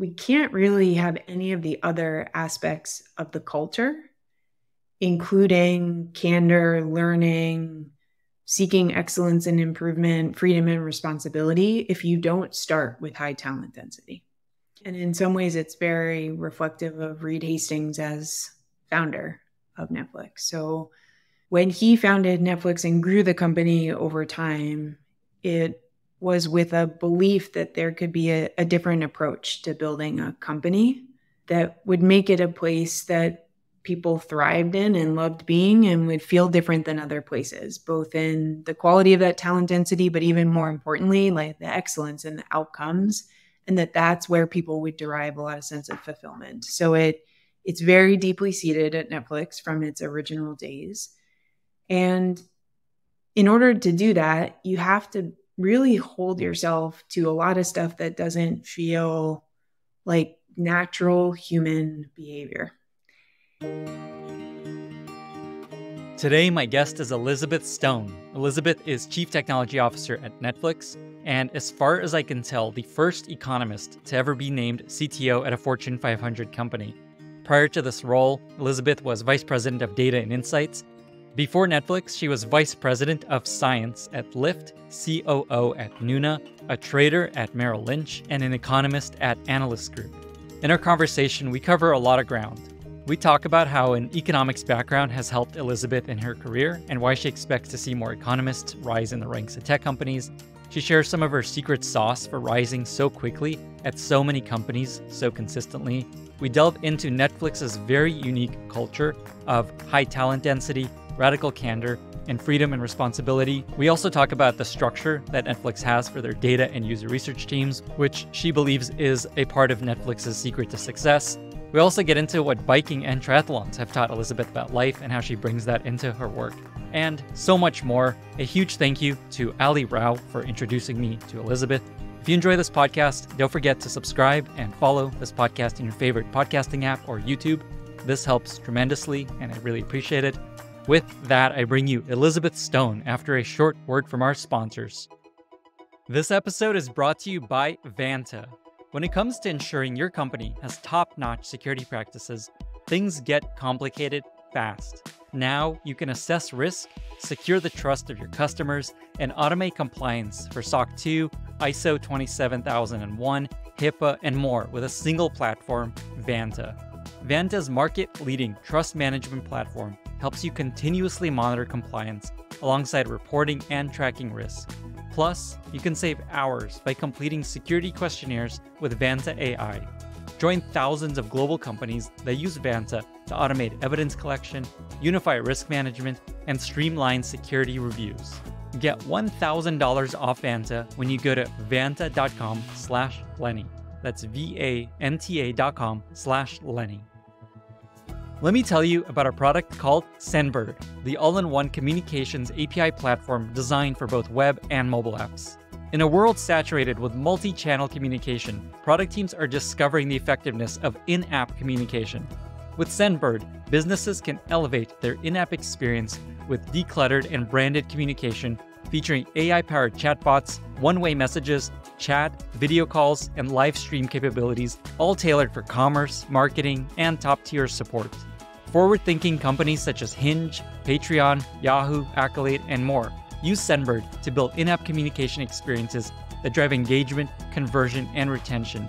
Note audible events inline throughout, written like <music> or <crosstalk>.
we can't really have any of the other aspects of the culture, including candor, learning, seeking excellence and improvement, freedom and responsibility, if you don't start with high talent density. And in some ways, it's very reflective of Reed Hastings as founder of Netflix. So when he founded Netflix and grew the company over time, it was with a belief that there could be a, a different approach to building a company that would make it a place that people thrived in and loved being and would feel different than other places, both in the quality of that talent density, but even more importantly, like the excellence and the outcomes, and that that's where people would derive a lot of sense of fulfillment. So it it's very deeply seated at Netflix from its original days. And in order to do that, you have to really hold yourself to a lot of stuff that doesn't feel like natural human behavior. Today, my guest is Elizabeth Stone. Elizabeth is Chief Technology Officer at Netflix, and as far as I can tell, the first economist to ever be named CTO at a Fortune 500 company. Prior to this role, Elizabeth was Vice President of Data and Insights. Before Netflix, she was Vice President of Science at Lyft, COO at Nuna, a trader at Merrill Lynch, and an economist at Analysis Group. In our conversation, we cover a lot of ground. We talk about how an economics background has helped Elizabeth in her career and why she expects to see more economists rise in the ranks of tech companies. She shares some of her secret sauce for rising so quickly at so many companies so consistently. We delve into Netflix's very unique culture of high talent density, radical candor, and freedom and responsibility. We also talk about the structure that Netflix has for their data and user research teams, which she believes is a part of Netflix's secret to success. We also get into what biking and triathlons have taught Elizabeth about life and how she brings that into her work. And so much more. A huge thank you to Ali Rao for introducing me to Elizabeth. If you enjoy this podcast, don't forget to subscribe and follow this podcast in your favorite podcasting app or YouTube. This helps tremendously, and I really appreciate it. With that, I bring you Elizabeth Stone after a short word from our sponsors. This episode is brought to you by Vanta. When it comes to ensuring your company has top notch security practices, things get complicated fast. Now you can assess risk, secure the trust of your customers, and automate compliance for SOC 2, ISO 27001, HIPAA, and more with a single platform, Vanta. Vanta's market leading trust management platform helps you continuously monitor compliance alongside reporting and tracking risk. Plus, you can save hours by completing security questionnaires with Vanta AI. Join thousands of global companies that use Vanta to automate evidence collection, unify risk management, and streamline security reviews. Get $1,000 off Vanta when you go to vanta.com slash Lenny. That's V-A-N-T-A dot com slash Lenny. Let me tell you about a product called Sendbird, the all in one communications API platform designed for both web and mobile apps. In a world saturated with multi channel communication, product teams are discovering the effectiveness of in app communication. With Sendbird, businesses can elevate their in app experience with decluttered and branded communication featuring AI powered chatbots, one way messages, chat, video calls, and live stream capabilities, all tailored for commerce, marketing, and top tier support. Forward thinking companies such as Hinge, Patreon, Yahoo, Accolade, and more use Sendbird to build in app communication experiences that drive engagement, conversion, and retention.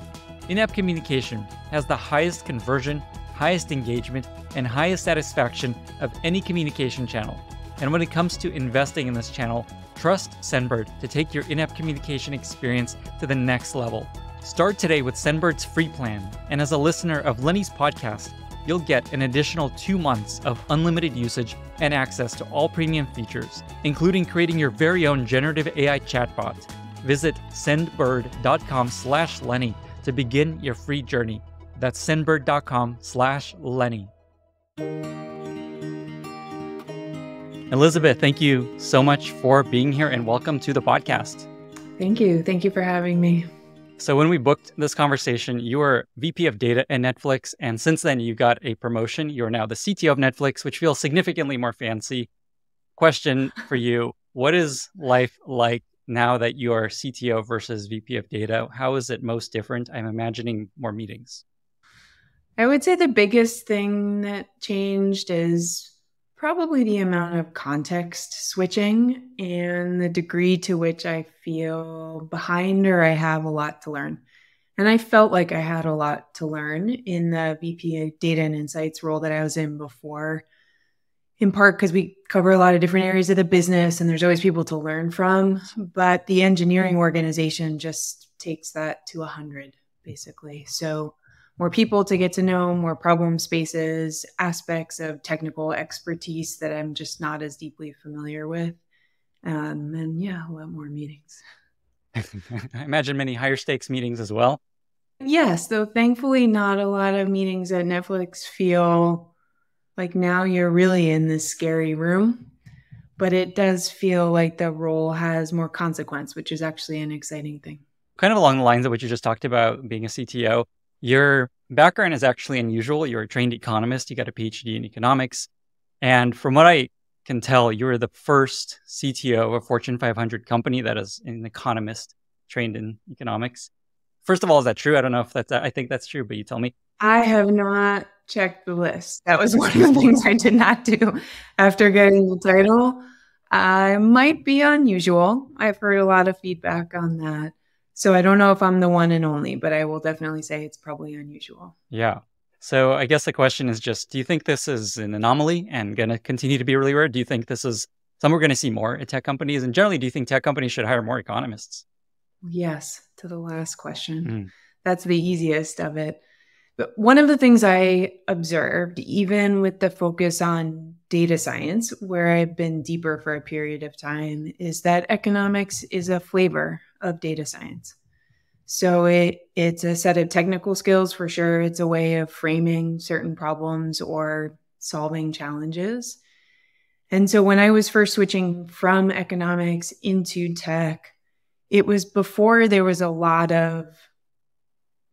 In app communication has the highest conversion, highest engagement, and highest satisfaction of any communication channel. And when it comes to investing in this channel, trust Sendbird to take your in app communication experience to the next level. Start today with Sendbird's free plan. And as a listener of Lenny's podcast, you'll get an additional two months of unlimited usage and access to all premium features, including creating your very own generative AI chatbot. Visit sendbird.com slash Lenny to begin your free journey. That's sendbird.com slash Lenny. Elizabeth, thank you so much for being here and welcome to the podcast. Thank you. Thank you for having me. So when we booked this conversation, you were VP of data at Netflix, and since then you got a promotion. You are now the CTO of Netflix, which feels significantly more fancy. Question for you: What is life like now that you are CTO versus VP of data? How is it most different? I'm imagining more meetings. I would say the biggest thing that changed is probably the amount of context switching and the degree to which I feel behind or I have a lot to learn. And I felt like I had a lot to learn in the VP data and insights role that I was in before, in part because we cover a lot of different areas of the business and there's always people to learn from. But the engineering organization just takes that to 100, basically. So more people to get to know, more problem spaces, aspects of technical expertise that I'm just not as deeply familiar with. Um, and yeah, a lot more meetings. <laughs> I imagine many higher stakes meetings as well. Yes, though thankfully, not a lot of meetings at Netflix feel like now you're really in this scary room. But it does feel like the role has more consequence, which is actually an exciting thing. Kind of along the lines of what you just talked about being a CTO, your background is actually unusual. You're a trained economist, you got a PhD in economics. And from what I can tell, you're the first CTO of a Fortune 500 company that is an economist trained in economics. First of all, is that true? I don't know if that's, I think that's true, but you tell me. I have not checked the list. That was <laughs> one of the things I did not do after getting the title. Uh, I might be unusual. I've heard a lot of feedback on that. So I don't know if I'm the one and only, but I will definitely say it's probably unusual. Yeah. So I guess the question is just do you think this is an anomaly and going to continue to be really rare? Do you think this is something we're going to see more at tech companies? And generally, do you think tech companies should hire more economists? Yes, to the last question. Mm. That's the easiest of it. But one of the things I observed, even with the focus on data science, where I've been deeper for a period of time, is that economics is a flavor of data science. So it it's a set of technical skills for sure. It's a way of framing certain problems or solving challenges. And so when I was first switching from economics into tech, it was before there was a lot of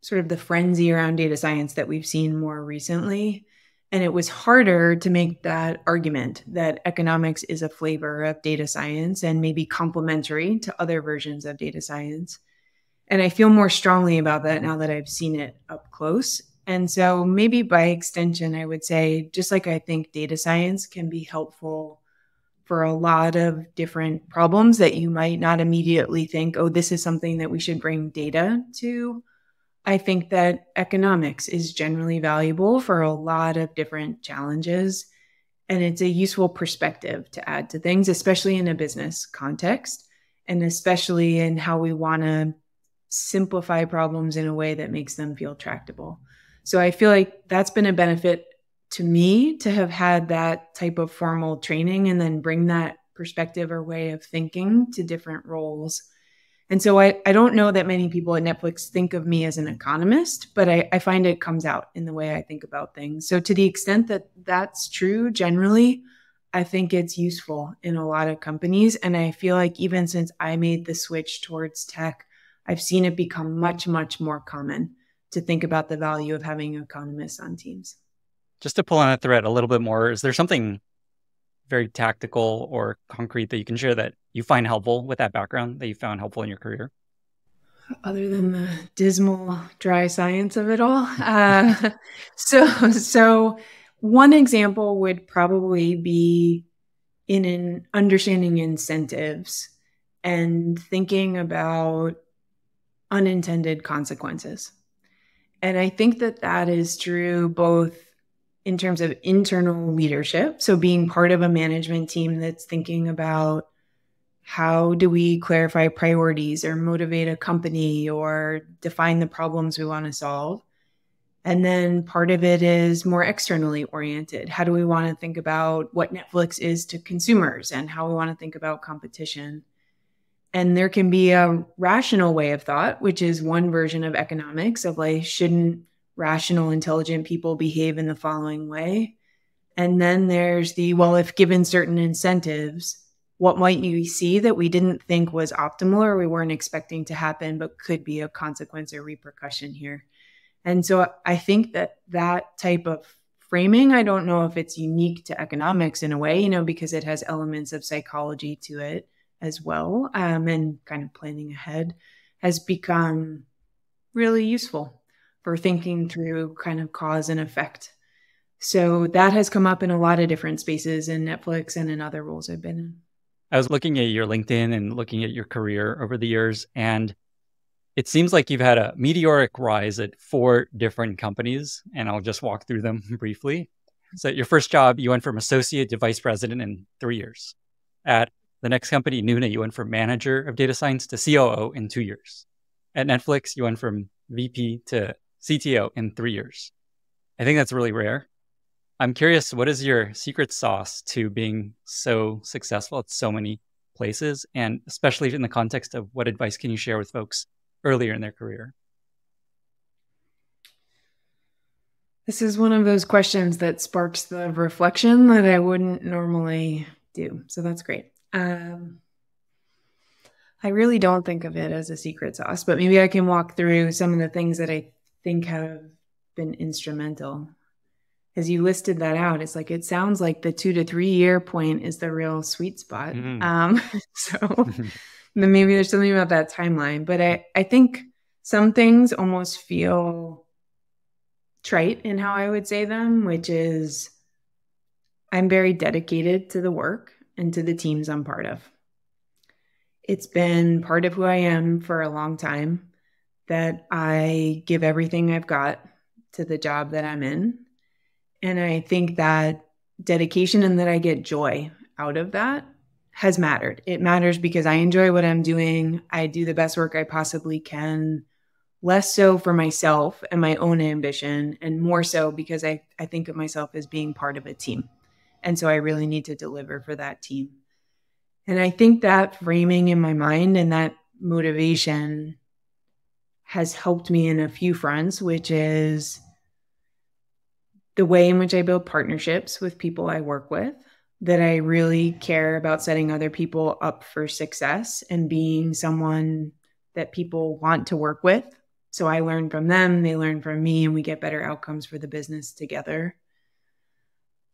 sort of the frenzy around data science that we've seen more recently. And it was harder to make that argument that economics is a flavor of data science and maybe complementary to other versions of data science. And I feel more strongly about that now that I've seen it up close. And so maybe by extension, I would say, just like I think data science can be helpful for a lot of different problems that you might not immediately think, oh, this is something that we should bring data to. I think that economics is generally valuable for a lot of different challenges. And it's a useful perspective to add to things, especially in a business context, and especially in how we want to simplify problems in a way that makes them feel tractable. So I feel like that's been a benefit to me to have had that type of formal training and then bring that perspective or way of thinking to different roles and so I, I don't know that many people at Netflix think of me as an economist, but I, I find it comes out in the way I think about things. So to the extent that that's true generally, I think it's useful in a lot of companies. And I feel like even since I made the switch towards tech, I've seen it become much, much more common to think about the value of having economists on teams. Just to pull on that thread a little bit more, is there something very tactical or concrete that you can share that you find helpful with that background that you found helpful in your career? Other than the dismal, dry science of it all, uh, <laughs> so so one example would probably be in an understanding incentives and thinking about unintended consequences. And I think that that is true both in terms of internal leadership. So, being part of a management team that's thinking about how do we clarify priorities or motivate a company or define the problems we want to solve. And then part of it is more externally oriented. How do we want to think about what Netflix is to consumers and how we want to think about competition? And there can be a rational way of thought, which is one version of economics of like, shouldn't rational, intelligent people behave in the following way. And then there's the, well, if given certain incentives, what might you see that we didn't think was optimal or we weren't expecting to happen, but could be a consequence or repercussion here? And so I think that that type of framing, I don't know if it's unique to economics in a way, you know, because it has elements of psychology to it as well um, and kind of planning ahead has become really useful for thinking through kind of cause and effect. So that has come up in a lot of different spaces in Netflix and in other roles I've been in. I was looking at your LinkedIn and looking at your career over the years, and it seems like you've had a meteoric rise at four different companies, and I'll just walk through them <laughs> briefly. So, your first job, you went from associate to vice president in three years. At the next company, Nuna, you went from manager of data science to COO in two years. At Netflix, you went from VP to CTO in three years. I think that's really rare. I'm curious, what is your secret sauce to being so successful at so many places? And especially in the context of what advice can you share with folks earlier in their career? This is one of those questions that sparks the reflection that I wouldn't normally do. So that's great. Um, I really don't think of it as a secret sauce, but maybe I can walk through some of the things that I think have been instrumental. As you listed that out, it's like it sounds like the two to three year point is the real sweet spot. Mm-hmm. Um, <laughs> so <laughs> then maybe there's something about that timeline. But I, I think some things almost feel trite in how I would say them, which is I'm very dedicated to the work and to the teams I'm part of. It's been part of who I am for a long time that I give everything I've got to the job that I'm in. And I think that dedication and that I get joy out of that has mattered. It matters because I enjoy what I'm doing. I do the best work I possibly can, less so for myself and my own ambition, and more so because I, I think of myself as being part of a team. And so I really need to deliver for that team. And I think that framing in my mind and that motivation has helped me in a few fronts, which is the way in which I build partnerships with people I work with that I really care about setting other people up for success and being someone that people want to work with. So I learn from them, they learn from me, and we get better outcomes for the business together.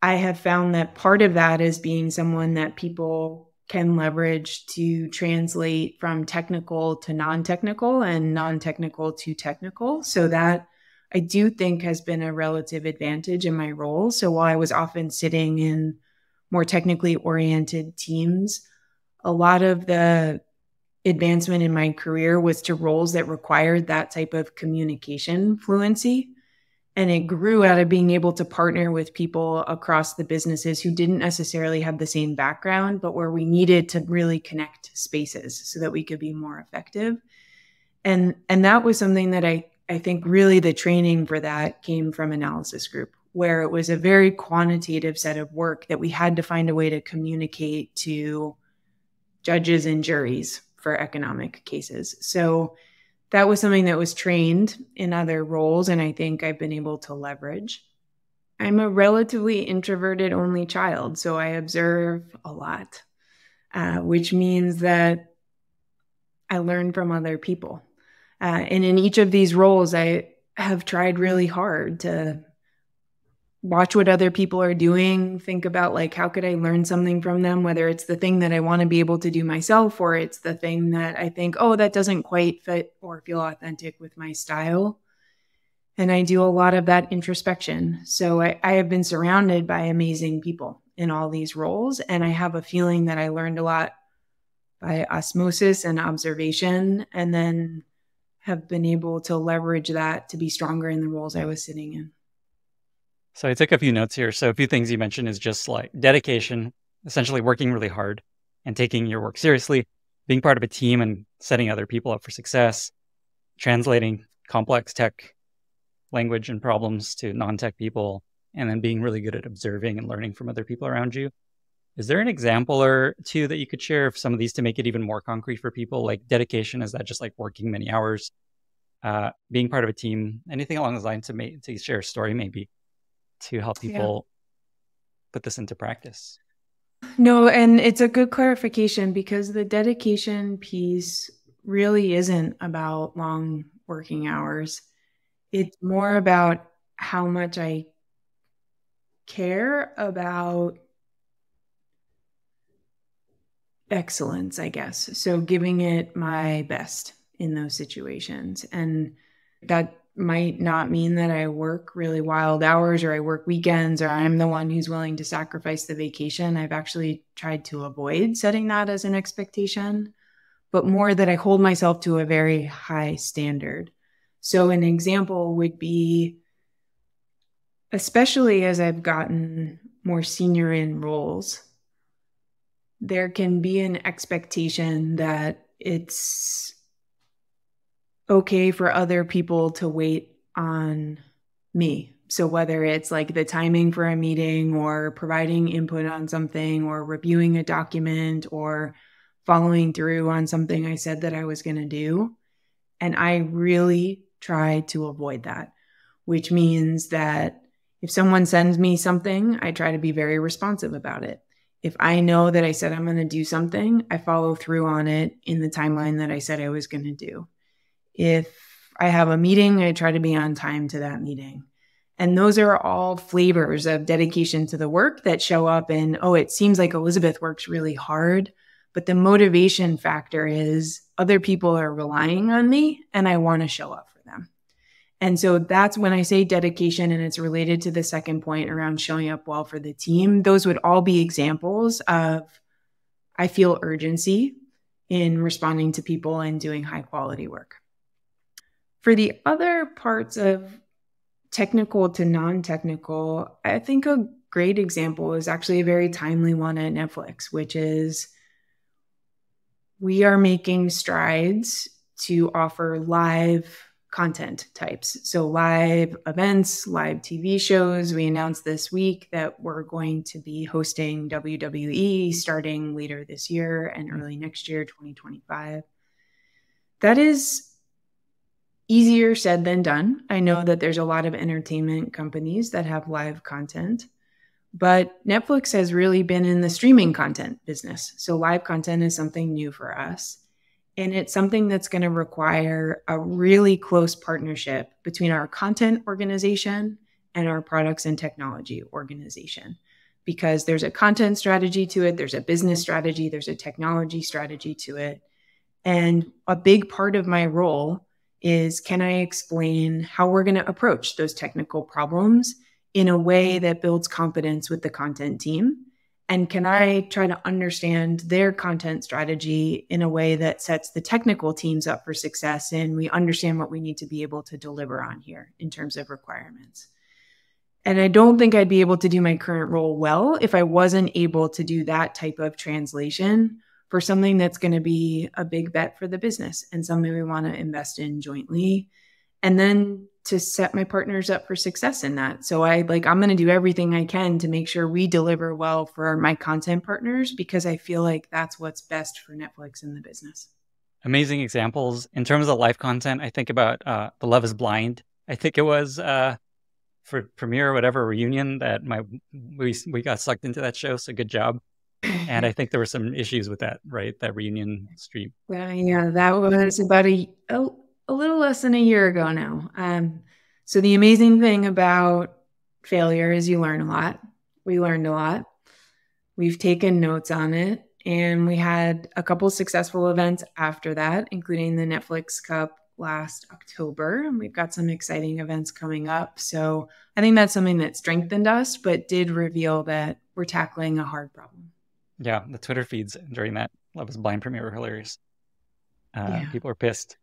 I have found that part of that is being someone that people can leverage to translate from technical to non technical and non technical to technical. So that I do think has been a relative advantage in my role. So while I was often sitting in more technically oriented teams. A lot of the advancement in my career was to roles that required that type of communication fluency. And it grew out of being able to partner with people across the businesses who didn't necessarily have the same background, but where we needed to really connect spaces so that we could be more effective. And, and that was something that I, I think really the training for that came from analysis group where it was a very quantitative set of work that we had to find a way to communicate to judges and juries for economic cases. So that was something that was trained in other roles, and I think I've been able to leverage. I'm a relatively introverted only child, so I observe a lot, uh, which means that I learn from other people. Uh, and in each of these roles, I have tried really hard to watch what other people are doing, think about like how could I learn something from them, whether it's the thing that I want to be able to do myself or it's the thing that I think, oh, that doesn't quite fit or feel authentic with my style. And I do a lot of that introspection. So I, I have been surrounded by amazing people in all these roles. And I have a feeling that I learned a lot by osmosis and observation, and then have been able to leverage that to be stronger in the roles I was sitting in. So I took a few notes here. So a few things you mentioned is just like dedication, essentially working really hard and taking your work seriously, being part of a team and setting other people up for success, translating complex tech language and problems to non-tech people, and then being really good at observing and learning from other people around you. Is there an example or two that you could share of some of these to make it even more concrete for people? Like dedication, is that just like working many hours? Uh, being part of a team, anything along those lines to make to share a story maybe to help people yeah. put this into practice. No, and it's a good clarification because the dedication piece really isn't about long working hours. It's more about how much I care about excellence, I guess. So giving it my best in those situations. And that might not mean that I work really wild hours or I work weekends or I'm the one who's willing to sacrifice the vacation. I've actually tried to avoid setting that as an expectation, but more that I hold myself to a very high standard. So, an example would be, especially as I've gotten more senior in roles, there can be an expectation that it's okay for other people to wait on me. So, whether it's like the timing for a meeting or providing input on something or reviewing a document or following through on something I said that I was going to do. And I really try to avoid that, which means that if someone sends me something, I try to be very responsive about it. If I know that I said I'm going to do something, I follow through on it in the timeline that I said I was going to do. If I have a meeting, I try to be on time to that meeting. And those are all flavors of dedication to the work that show up in, oh, it seems like Elizabeth works really hard, but the motivation factor is other people are relying on me and I want to show up for them. And so that's when I say dedication, and it's related to the second point around showing up well for the team. Those would all be examples of I feel urgency in responding to people and doing high quality work. For the other parts of technical to non technical, I think a great example is actually a very timely one at Netflix, which is we are making strides to offer live content types. So, live events, live TV shows. We announced this week that we're going to be hosting WWE starting later this year and hmm. early next year, 2025. That is easier said than done. I know that there's a lot of entertainment companies that have live content, but Netflix has really been in the streaming content business. So live content is something new for us. And it's something that's going to require a really close partnership between our content organization and our products and technology organization. Because there's a content strategy to it, there's a business strategy, there's a technology strategy to it. And a big part of my role is can I explain how we're going to approach those technical problems in a way that builds confidence with the content team? And can I try to understand their content strategy in a way that sets the technical teams up for success and we understand what we need to be able to deliver on here in terms of requirements? And I don't think I'd be able to do my current role well if I wasn't able to do that type of translation for something that's going to be a big bet for the business and something we want to invest in jointly. And then to set my partners up for success in that. So I like I'm going to do everything I can to make sure we deliver well for my content partners because I feel like that's what's best for Netflix in the business. Amazing examples in terms of live content. I think about uh, The Love Is Blind. I think it was uh, for premiere or whatever reunion that my we we got sucked into that show. So good job and I <clears throat> think there were some issues with that, right? That reunion stream. Well, yeah, that was about a, a, a little less than a year ago now. Um, so the amazing thing about failure is you learn a lot. We learned a lot. We've taken notes on it, and we had a couple successful events after that, including the Netflix Cup last October. And we've got some exciting events coming up. So I think that's something that strengthened us, but did reveal that we're tackling a hard problem. Yeah, the Twitter feeds during that Love is Blind premiere were hilarious. Uh, yeah. People are pissed.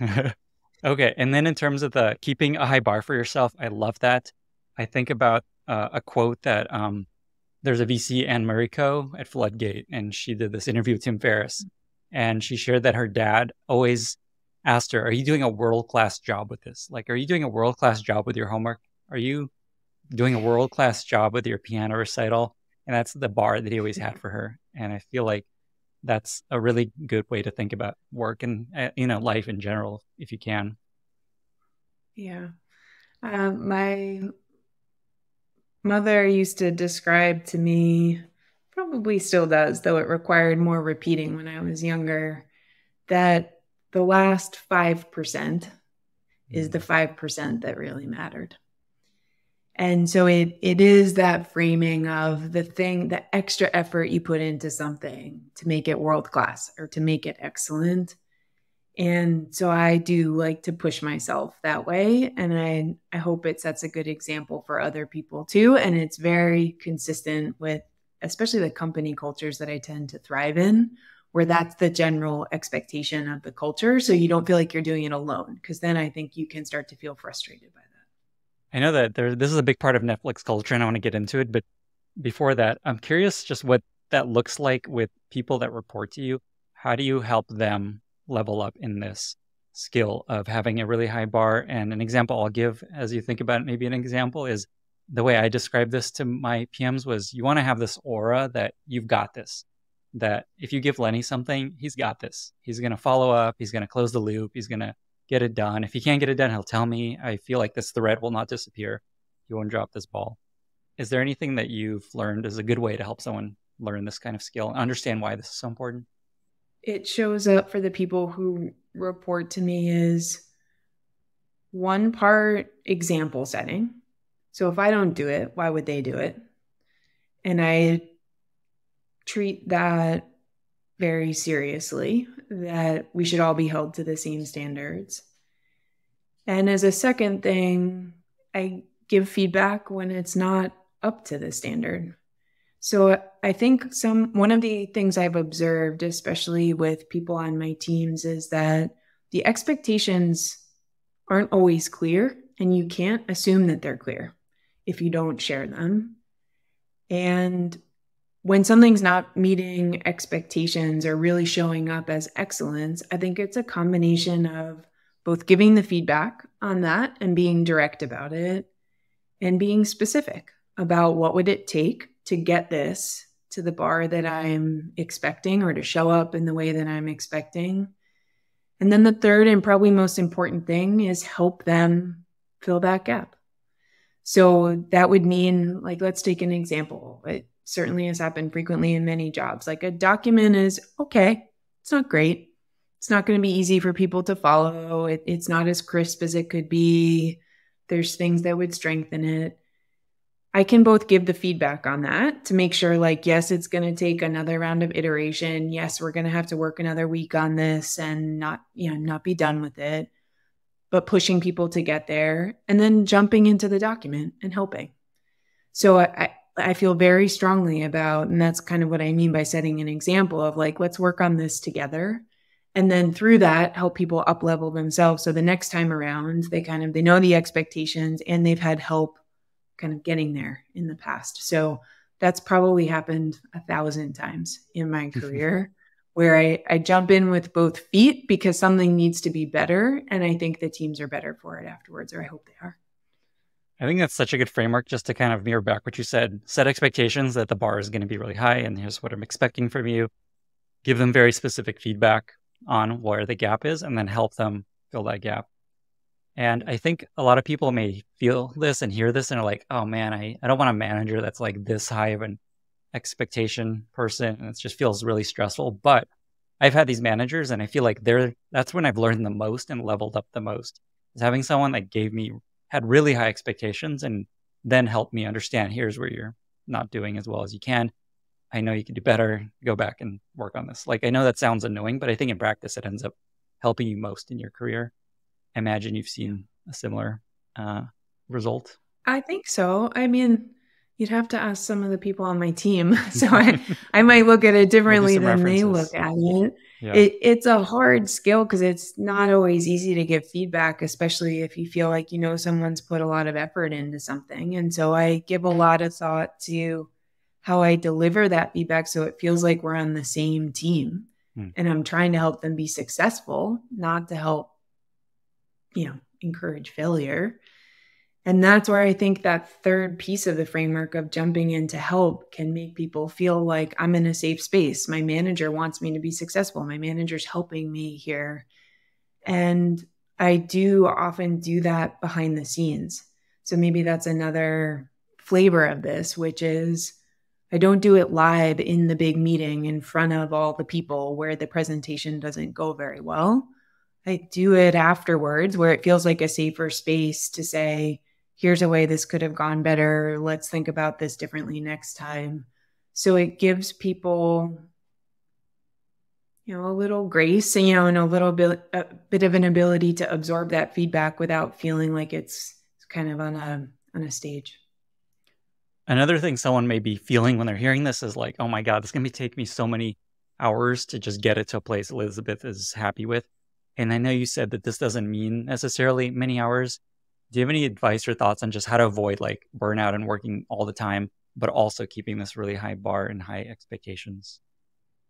<laughs> okay, and then in terms of the keeping a high bar for yourself, I love that. I think about uh, a quote that um, there's a VC, Ann Miura-Ko at Floodgate, and she did this interview with Tim Ferriss, and she shared that her dad always asked her, "Are you doing a world class job with this? Like, are you doing a world class job with your homework? Are you doing a world class job with your piano recital?" And that's the bar that he always had for her. And i feel like that's a really good way to think about work and uh, you know life in general if you can. Yeah. Um, my mother used to describe to me probably still does though it required more repeating when i was younger that the last 5% is the 5% mm. that really mattered And so it it is that framing of the thing, the extra effort you put into something to make it world class or to make it excellent. And so I do like to push myself that way. And I I hope it sets a good example for other people too. And it's very consistent with especially the company cultures that I tend to thrive in, where that's the general expectation of the culture. So you don't feel like you're doing it alone. Cause then I think you can start to feel frustrated by that. I know that there, this is a big part of Netflix culture, and I want to get into it. But before that, I'm curious just what that looks like with people that report to you. How do you help them level up in this skill of having a really high bar? And an example I'll give as you think about it, maybe an example is the way I described this to my PMs was you want to have this aura that you've got this. That if you give Lenny something, he's got this. He's going to follow up. He's going to close the loop. He's going to get it done. If he can't get it done, he'll tell me. I feel like this thread will not disappear. He won't drop this ball. Is there anything that you've learned as a good way to help someone learn this kind of skill and understand why this is so important? It shows up for the people who report to me is one part example setting. So if I don't do it, why would they do it? And I treat that very seriously that we should all be held to the same standards. And as a second thing, I give feedback when it's not up to the standard. So I think some one of the things I've observed especially with people on my teams is that the expectations aren't always clear and you can't assume that they're clear if you don't share them. And when something's not meeting expectations or really showing up as excellence, I think it's a combination of both giving the feedback on that and being direct about it and being specific about what would it take to get this to the bar that I'm expecting or to show up in the way that I'm expecting. And then the third and probably most important thing is help them fill that gap. So that would mean like let's take an example. Certainly has happened frequently in many jobs. Like a document is okay, it's not great. It's not going to be easy for people to follow. It, it's not as crisp as it could be. There's things that would strengthen it. I can both give the feedback on that to make sure, like, yes, it's going to take another round of iteration. Yes, we're going to have to work another week on this and not, you know, not be done with it, but pushing people to get there and then jumping into the document and helping. So I, I feel very strongly about, and that's kind of what I mean by setting an example of like, let's work on this together. And then through that, help people up level themselves. So the next time around, they kind of, they know the expectations and they've had help kind of getting there in the past. So that's probably happened a thousand times in my <laughs> career where I, I jump in with both feet because something needs to be better. And I think the teams are better for it afterwards, or I hope they are. I think that's such a good framework just to kind of mirror back what you said. Set expectations that the bar is going to be really high, and here's what I'm expecting from you. Give them very specific feedback on where the gap is, and then help them fill that gap. And I think a lot of people may feel this and hear this and are like, oh man, I, I don't want a manager that's like this high of an expectation person. And it just feels really stressful. But I've had these managers and I feel like they're that's when I've learned the most and leveled up the most. Is having someone that gave me had really high expectations and then helped me understand here's where you're not doing as well as you can. I know you can do better. Go back and work on this. Like, I know that sounds annoying, but I think in practice, it ends up helping you most in your career. I imagine you've seen a similar uh, result. I think so. I mean, you'd have to ask some of the people on my team. <laughs> So I, <laughs> I might look at it differently than references. they look at it yeah. it, it's a hard skill because it's not always easy to give feedback, especially if you feel like you know someone's put a lot of effort into something. And so I give a lot of thought to how I deliver that feedback so it feels like we're on the same team. Hmm. And I'm trying to help them be successful, not to help, you know, encourage failure. And that's where I think that third piece of the framework of jumping in to help can make people feel like I'm in a safe space. My manager wants me to be successful. My manager's helping me here. And I do often do that behind the scenes. So maybe that's another flavor of this, which is I don't do it live in the big meeting in front of all the people where the presentation doesn't go very well. I do it afterwards where it feels like a safer space to say, here's a way this could have gone better. Let's think about this differently next time. So it gives people, you know, a little grace, you know, and a little bit, a bit of an ability to absorb that feedback without feeling like it's kind of on a on a stage. Another thing someone may be feeling when they're hearing this is like, oh my God, this is going to take me so many hours to just get it to a place Elizabeth is happy with. And I know you said that this doesn't mean necessarily many hours. Do you have any advice or thoughts on just how to avoid like burnout and working all the time, but also keeping this really high bar and high expectations?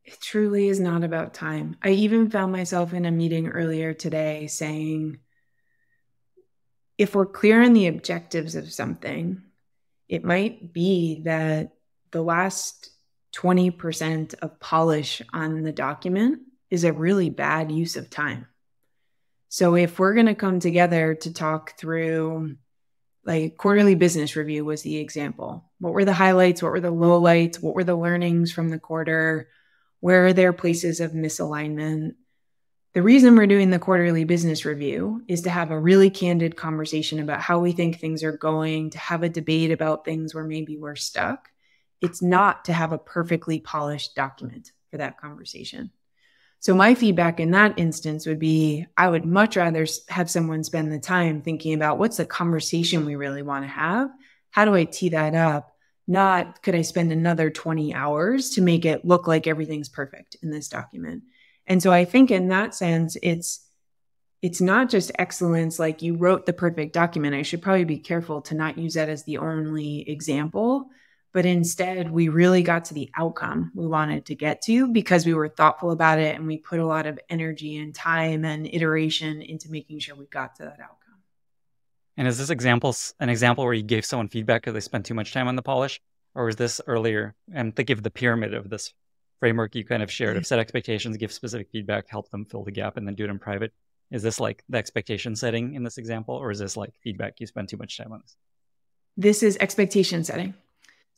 It truly is not about time. I even found myself in a meeting earlier today saying, if we're clear on the objectives of something, it might be that the last 20% of polish on the document is a really bad use of time. So if we're going to come together to talk through like quarterly business review was the example. What were the highlights? What were the lowlights? What were the learnings from the quarter? Where are there places of misalignment? The reason we're doing the quarterly business review is to have a really candid conversation about how we think things are going, to have a debate about things where maybe we're stuck. It's not to have a perfectly polished document for that conversation. So, my feedback in that instance would be I would much rather have someone spend the time thinking about what's the conversation we really want to have? How do I tee that up? Not could I spend another 20 hours to make it look like everything's perfect in this document? And so I think in that sense, it's it's not just excellence like you wrote the perfect document. I should probably be careful to not use that as the only example, but instead we really got to the outcome we wanted to get to because we were thoughtful about it and we put a lot of energy and time and iteration into making sure we got to that outcome. And is this example an example where you gave someone feedback because they spent too much time on the polish? Or was this earlier? And think of the pyramid of this framework you kind of shared of <laughs> set expectations, give specific feedback, help them fill the gap, and then do it in private. Is this like the expectation setting in this example, or is this like feedback you spend too much time on this? This is expectation setting.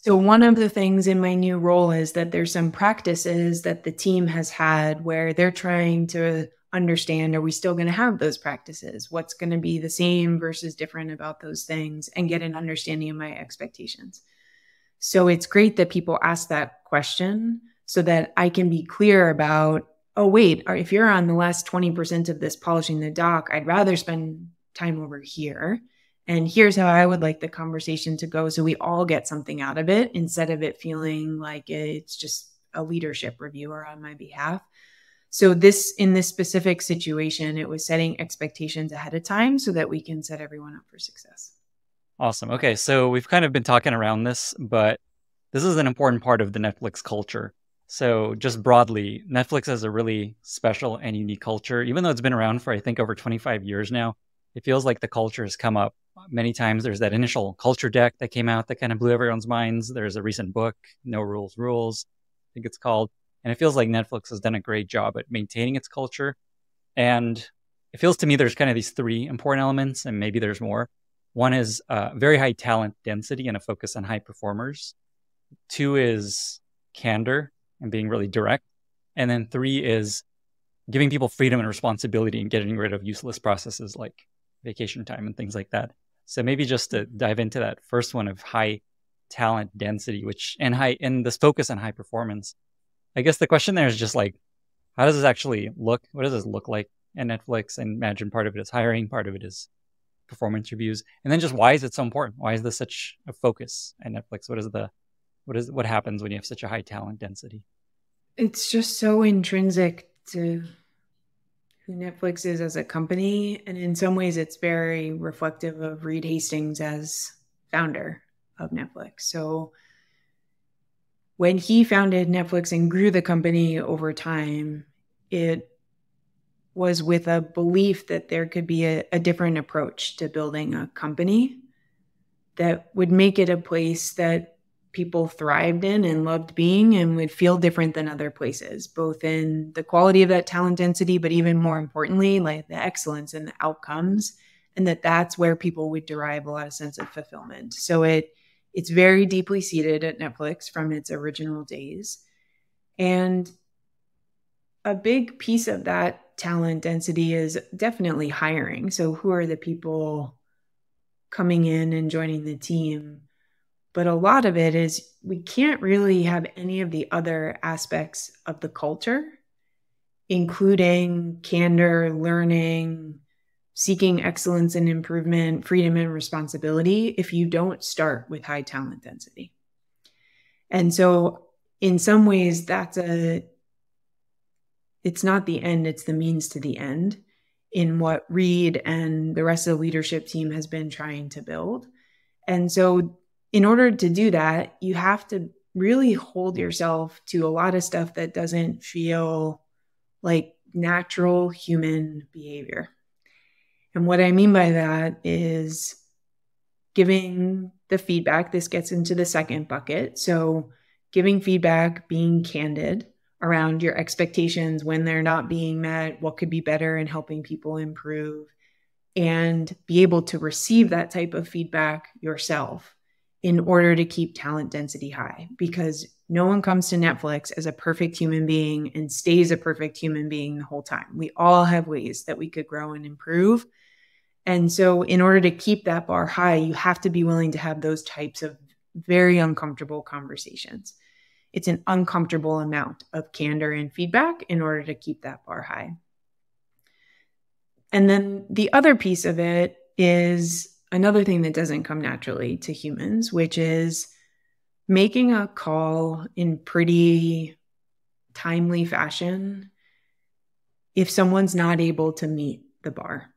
So, one of the things in my new role is that there's some practices that the team has had where they're trying to understand are we still going to have those practices? What's going to be the same versus different about those things and get an understanding of my expectations. So, it's great that people ask that question so that I can be clear about, oh, wait, if you're on the last 20% of this polishing the dock, I'd rather spend time over here. And here's how I would like the conversation to go so we all get something out of it instead of it feeling like it's just a leadership reviewer on my behalf. So this in this specific situation, it was setting expectations ahead of time so that we can set everyone up for success. Awesome. Okay, so we've kind of been talking around this, but this is an important part of the Netflix culture. So, just broadly, Netflix has a really special and unique culture. Even though it's been around for, I think, over 25 years now, it feels like the culture has come up many times. There's that initial culture deck that came out that kind of blew everyone's minds. There's a recent book, No Rules Rules, I think it's called. And it feels like Netflix has done a great job at maintaining its culture. And it feels to me there's kind of these three important elements, and maybe there's more. One is uh, very high talent density and a focus on high performers. Two is candor and being really direct. And then three is giving people freedom and responsibility and getting rid of useless processes like vacation time and things like that. So maybe just to dive into that first one of high talent density, which and high and this focus on high performance. I guess the question there is just like, how does this actually look? What does this look like at Netflix? And imagine part of it is hiring, part of it is performance reviews, and then just why is it so important? Why is this such a focus at Netflix? What is the what is what happens when you have such a high talent density? It's just so intrinsic to Netflix is as a company, and in some ways, it's very reflective of Reed Hastings as founder of Netflix. So when he founded Netflix and grew the company over time, it was with a belief that there could be a, a, different approach to building a company that would make it a place that people thrived in and loved being and would feel different than other places, both in the quality of that talent density, but even more importantly, like the excellence and the outcomes, and that that's where people would derive a lot of sense of fulfillment. So it it's very deeply seated at Netflix from its original days. And a big piece of that talent density is definitely hiring. So who are the people coming in and joining the team. But a lot of it is we can't really have any of the other aspects of the culture, including candor, learning, seeking excellence and improvement, freedom and responsibility, if you don't start with high talent density. And so, in some ways, that's a, it's not the end, it's the means to the end in what Reed and the rest of the leadership team has been trying to build. And so, in order to do that, you have to really hold yourself to a lot of stuff that doesn't feel like natural human behavior. And what I mean by that is giving the feedback. This gets into the second bucket. So, giving feedback, being candid, around your expectations when they're not being met, what could be better, and helping people improve, and be able to receive that type of feedback yourself in order to keep talent density high. Because no one comes to Netflix as a perfect human being and stays a perfect human being the whole time. We all have ways that we could grow and improve. And so, in order to keep that bar high, you have to be willing to have those types of very uncomfortable conversations it's an uncomfortable amount of candor and feedback in order to keep that bar high. And then the other piece of it is another thing that doesn't come naturally to humans, which is making a call in pretty timely fashion if someone's not able to meet the bar.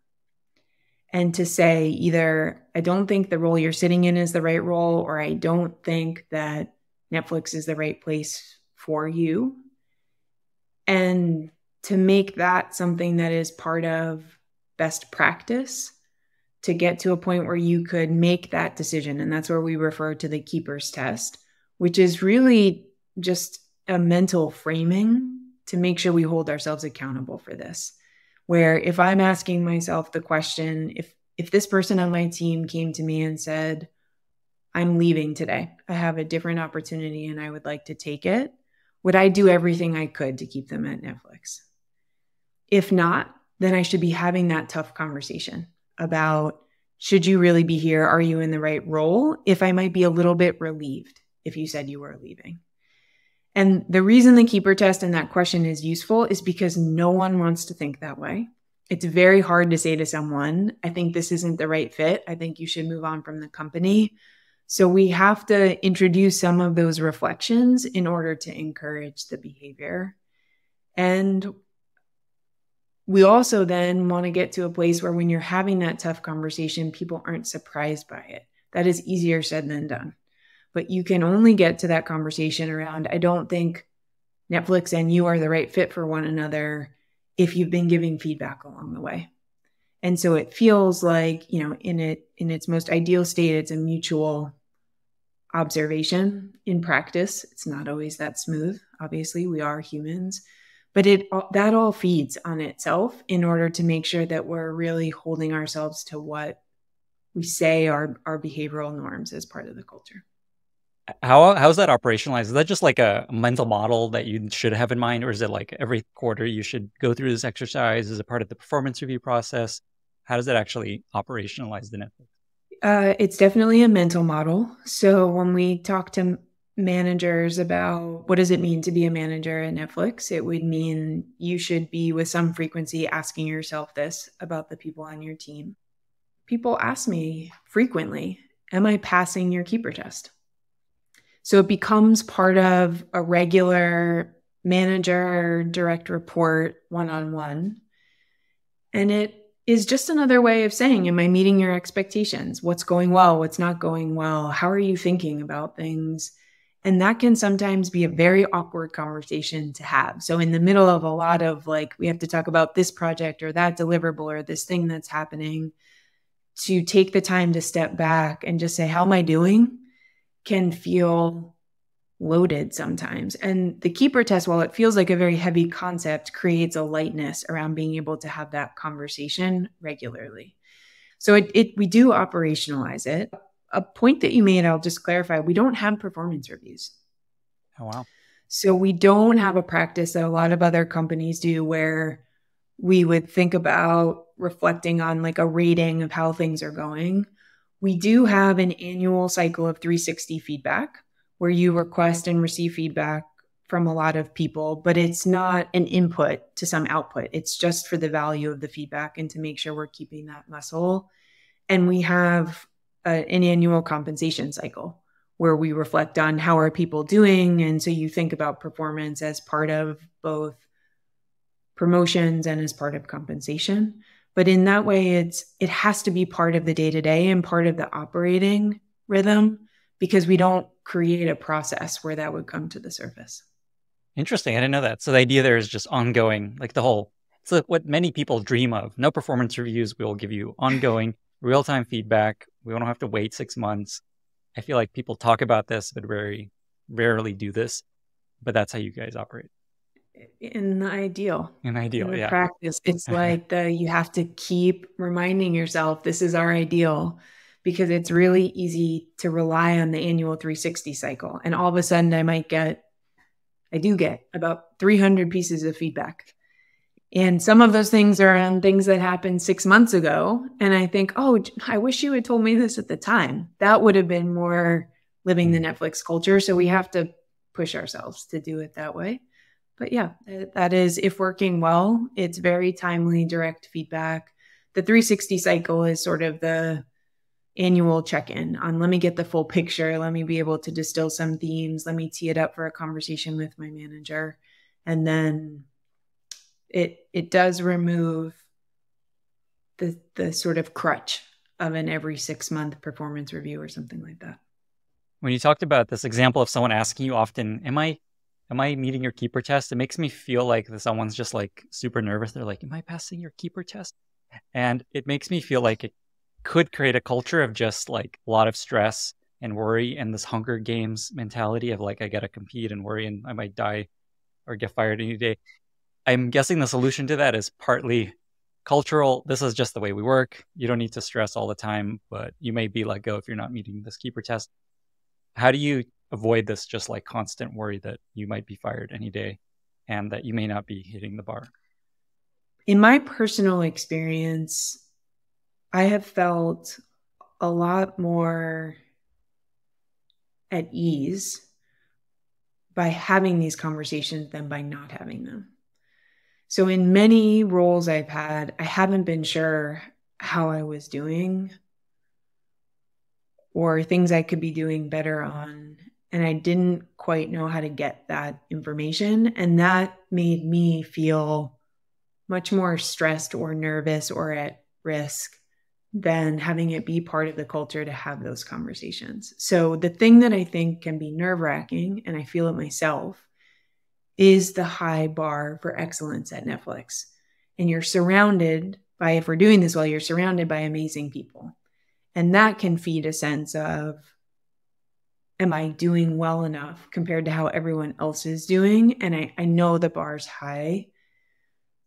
And to say either, I don't think the role you're sitting in is the right role, or I don't think that Netflix is the right place for you. And to make that something that is part of best practice to get to a point where you could make that decision. And that's where we refer to the keepers test, which is really just a mental framing to make sure we hold ourselves accountable for this. Where if I'm asking myself the question, if if this person on my team came to me and said, I'm leaving today. I have a different opportunity and I would like to take it. Would I do everything I could to keep them at Netflix? If not, then I should be having that tough conversation about should you really be here? Are you in the right role? If I might be a little bit relieved if you said you were leaving. And the reason the keeper test and that question is useful is because no one wants to think that way. It's very hard to say to someone, I think this isn't the right fit. I think you should move on from the company so we have to introduce some of those reflections in order to encourage the behavior. And we also then want to get to a place where when you're having that tough conversation, people aren't surprised by it. That is easier said than done. But you can only get to that conversation around, I don't think Netflix and you are the right fit for one another if you've been giving feedback along the way. And so it feels like, you know, in it in its most ideal state, it's a mutual observation in practice. It's not always that smooth. Obviously, we are humans, but it that all feeds on itself in order to make sure that we're really holding ourselves to what we say are our behavioral norms as part of the culture. How how's that operationalized? Is that just like a mental model that you should have in mind, or is it like every quarter you should go through this exercise as a part of the performance review process? How does it actually operationalize the Netflix? Uh, it's definitely a mental model. So when we talk to managers about what does it mean to be a manager at Netflix, it would mean you should be with some frequency asking yourself this about the people on your team. People ask me frequently, Am I passing your keeper test? So it becomes part of a regular manager direct report one on one. And it is just another way of saying, Am I meeting your expectations? What's going well? What's not going well? How are you thinking about things? And that can sometimes be a very awkward conversation to have. So, in the middle of a lot of like, we have to talk about this project or that deliverable or this thing that's happening, to take the time to step back and just say, How am I doing? can feel loaded sometimes. And the keeper test, while it feels like a very heavy concept, creates a lightness around being able to have that conversation regularly. So it, it we do operationalize it. A point that you made, I'll just clarify, we don't have performance reviews. Oh wow. So we don't have a practice that a lot of other companies do where we would think about reflecting on like a rating of how things are going We do have an annual cycle of 360 feedback where you request and receive feedback from a lot of people, but it's not an input to some output. It's just for the value of the feedback and to make sure we're keeping that muscle. And we have a, an annual compensation cycle where we reflect on how are people doing. And so you think about performance as part of both promotions and as part of compensation. But in that way, it's it has to be part of the day to day and part of the operating rhythm because we don't create a process where that would come to the surface. Interesting. I didn't know that. So the idea there is just ongoing, like the whole. So what many people dream of. No performance reviews. We will give you ongoing, real time feedback. We don't have to wait six months. I feel like people talk about this, but very rarely do this. But that's how you guys operate in the ideal in ideal in yeah practice it's <laughs> like the you have to keep reminding yourself this is our ideal because it's really easy to rely on the annual 360 cycle and all of a sudden i might get i do get about 300 pieces of feedback and some of those things are on things that happened six months ago and i think oh i wish you had told me this at the time that would have been more living the mm. netflix culture so we have to push ourselves to do it that way but yeah, that is if working well, it's very timely, direct feedback. The 360 cycle is sort of the annual check in on let me get the full picture. Let me be able to distill some themes. Let me tee it up for a conversation with my manager. And then it it does remove the the sort of crutch of an every six month performance review or something like that. When you talked about this example of someone asking you often, am I am I meeting your keeper test? It makes me feel like someone's just like super nervous. They're like, am I passing your keeper test? And it makes me feel like it could create a culture of just like a lot of stress and worry and this Hunger Games mentality of like, I got to compete and worry and I might die or get fired any day. I'm guessing the solution to that is partly cultural. This is just the way we work. You don't need to stress all the time, but you may be let go if you're not meeting this keeper test. How do you avoid this just like constant worry that you might be fired any day and that you may not be hitting the bar? In my personal experience, I have felt a lot more at ease by having these conversations than by not having them. So, in many roles I've had, I haven't been sure how I was doing or things I could be doing better on and I didn't quite know how to get that information. And that made me feel much more stressed or nervous or at risk than having it be part of the culture to have those conversations. So, the thing that I think can be nerve wracking, and I feel it myself, is the high bar for excellence at Netflix. And you're surrounded by, if we're doing this well, you're surrounded by amazing people. And that can feed a sense of am I doing well enough compared to how everyone else is doing? And I, I know the bar's high.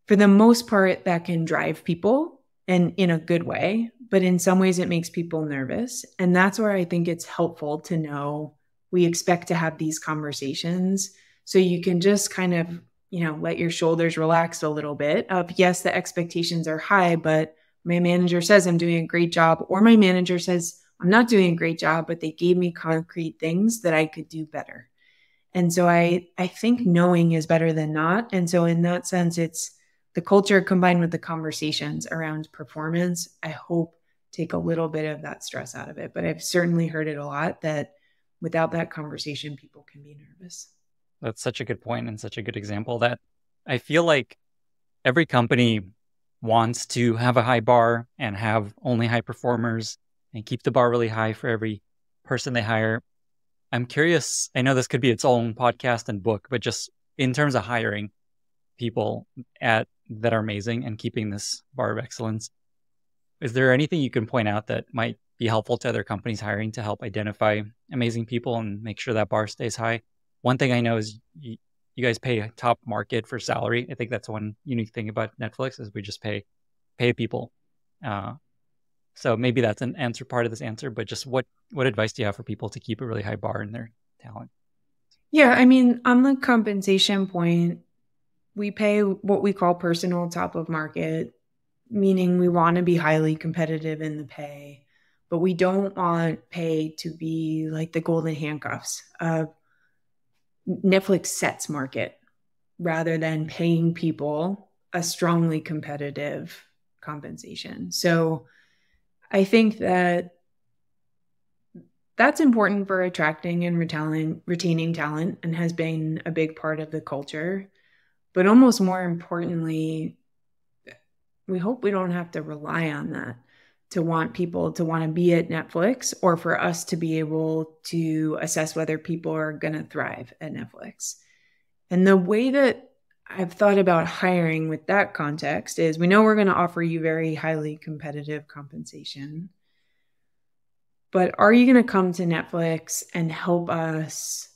For the most part, that can drive people and in a good way, but in some ways it makes people nervous. And that's where I think it's helpful to know we expect to have these conversations so you can just kind of, you know, let your shoulders relax a little bit of yes, the expectations are high, but my manager says I'm doing a great job, or my manager says, I'm not doing a great job, but they gave me concrete things that I could do better. And so I I think knowing is better than not. And so in that sense, it's the culture combined with the conversations around performance. I hope take a little bit of that stress out of it. But I've certainly heard it a lot that without that conversation, people can be nervous. That's such a good point and such a good example that I feel like every company wants to have a high bar and have only high performers and keep the bar really high for every person they hire. I'm curious, I know this could be its own podcast and book, but just in terms of hiring people at that are amazing and keeping this bar of excellence, is there anything you can point out that might be helpful to other companies hiring to help identify amazing people and make sure that bar stays high? One thing I know is you, you guys pay top market for salary. I think that's one unique thing about Netflix is we just pay pay people uh, so maybe that's an answer part of this answer, but just what what advice do you have for people to keep a really high bar in their talent? Yeah, I mean, on the compensation point, we pay what we call personal top of market, meaning we want to be highly competitive in the pay, but we don't want pay to be like the golden handcuffs. Uh, Netflix sets market rather than paying people a strongly competitive compensation. So I think that that's important for attracting and retaining, retaining talent and has been a big part of the culture. But almost more importantly, we hope we don't have to rely on that to want people to want to be at Netflix or for us to be able to assess whether people are going to thrive at Netflix. And the way that I've thought about hiring with that context is we know we're going to offer you very highly competitive compensation. But are you going to come to Netflix and help us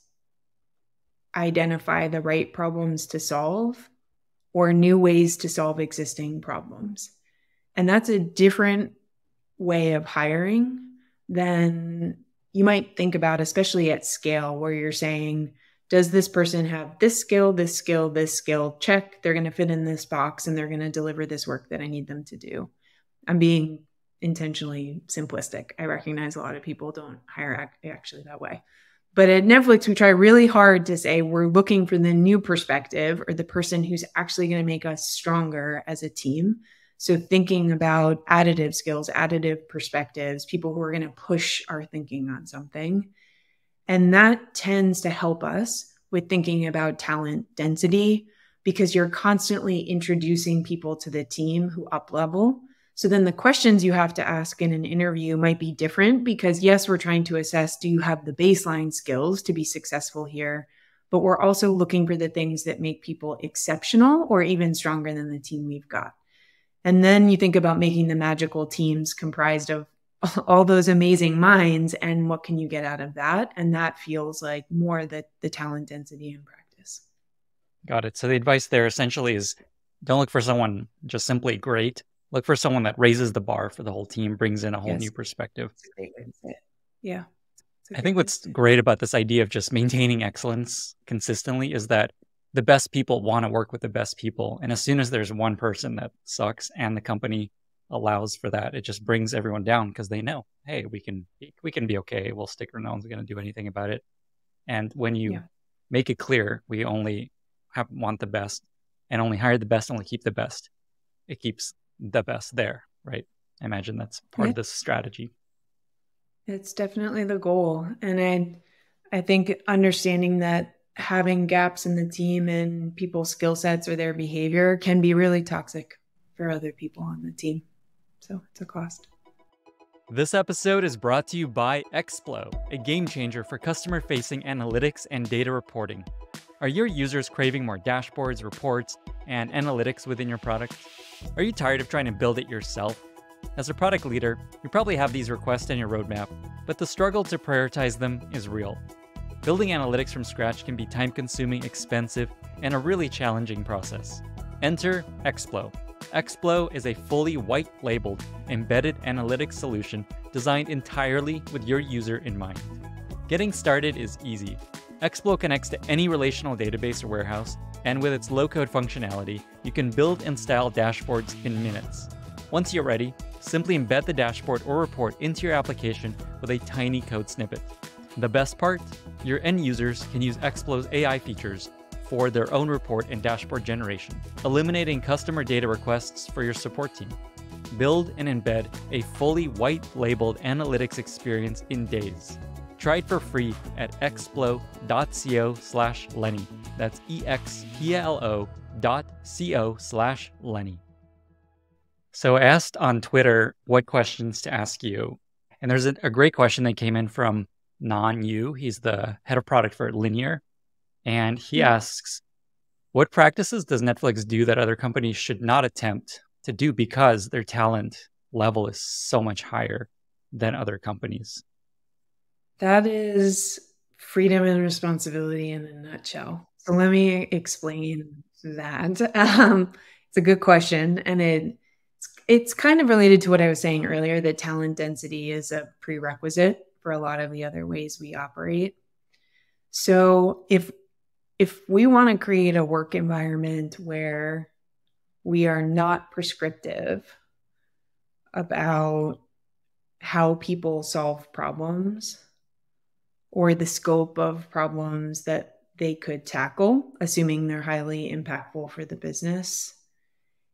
identify the right problems to solve or new ways to solve existing problems? And that's a different way of hiring than you might think about, especially at scale, where you're saying, does this person have this skill, this skill, this skill? Check, they're going to fit in this box and they're going to deliver this work that I need them to do. I'm being intentionally simplistic. I recognize a lot of people don't hire actually that way. But at Netflix, we try really hard to say we're looking for the new perspective or the person who's actually going to make us stronger as a team. So, thinking about additive skills, additive perspectives, people who are going to push our thinking on something. And that tends to help us with thinking about talent density because you're constantly introducing people to the team who up level. So then the questions you have to ask in an interview might be different because, yes, we're trying to assess do you have the baseline skills to be successful here? But we're also looking for the things that make people exceptional or even stronger than the team we've got. And then you think about making the magical teams comprised of <laughs> all those amazing minds and what can you get out of that? And that feels like more the the talent density in practice. Got it. So the advice there essentially is don't look for someone just simply great. Look for someone that raises the bar for the whole team brings in a whole yes. new perspective. Yeah. I think what's great about this idea of just maintaining excellence consistently is that the best people want to work with the best people and as soon as there's one person that sucks and the company allows for that. It just brings everyone down because they know, hey, we can we can be okay. We'll stick around. No one's going to do anything about it. And when you yeah. make it clear, we only have, want the best and only hire the best, only keep the best. It keeps the best there, right? I imagine that's part yeah. of this strategy. It's definitely the goal, and I I think understanding that having gaps in the team and people's skill sets or their behavior can be really toxic for other people on the team. So it's a cost. This episode is brought to you by Explo, a game changer for customer facing analytics and data reporting. Are your users craving more dashboards, reports, and analytics within your product? Are you tired of trying to build it yourself? As a product leader, you probably have these requests in your roadmap, but the struggle to prioritize them is real. Building analytics from scratch can be time consuming, expensive, and a really challenging process. Enter Explo Explo is a fully white labeled, embedded analytics solution designed entirely with your user in mind. Getting started is easy. Explo connects to any relational database or warehouse, and with its low code functionality, you can build and style dashboards in minutes. Once you're ready, simply embed the dashboard or report into your application with a tiny code snippet. The best part? Your end users can use Explo's AI features for their own report and dashboard generation, eliminating customer data requests for your support team. Build and embed a fully white labeled analytics experience in days. Try it for free at explo.co slash Lenny. That's E-X-P-L-O dot C-O slash Lenny. So I asked on Twitter what questions to ask you. And there's a great question that came in from Nan Yu. He's the head of product for Linear. And he asks, what practices does Netflix do that other companies should not attempt to do because their talent level is so much higher than other companies? That is freedom and responsibility in a nutshell. So let me explain that. <laughs> Um, it's a good question, and it it's kind of related to what I was saying earlier. That talent density is a prerequisite for a lot of the other ways we operate. So if if we want to create a work environment where we are not prescriptive about how people solve problems or the scope of problems that they could tackle, assuming they're highly impactful for the business.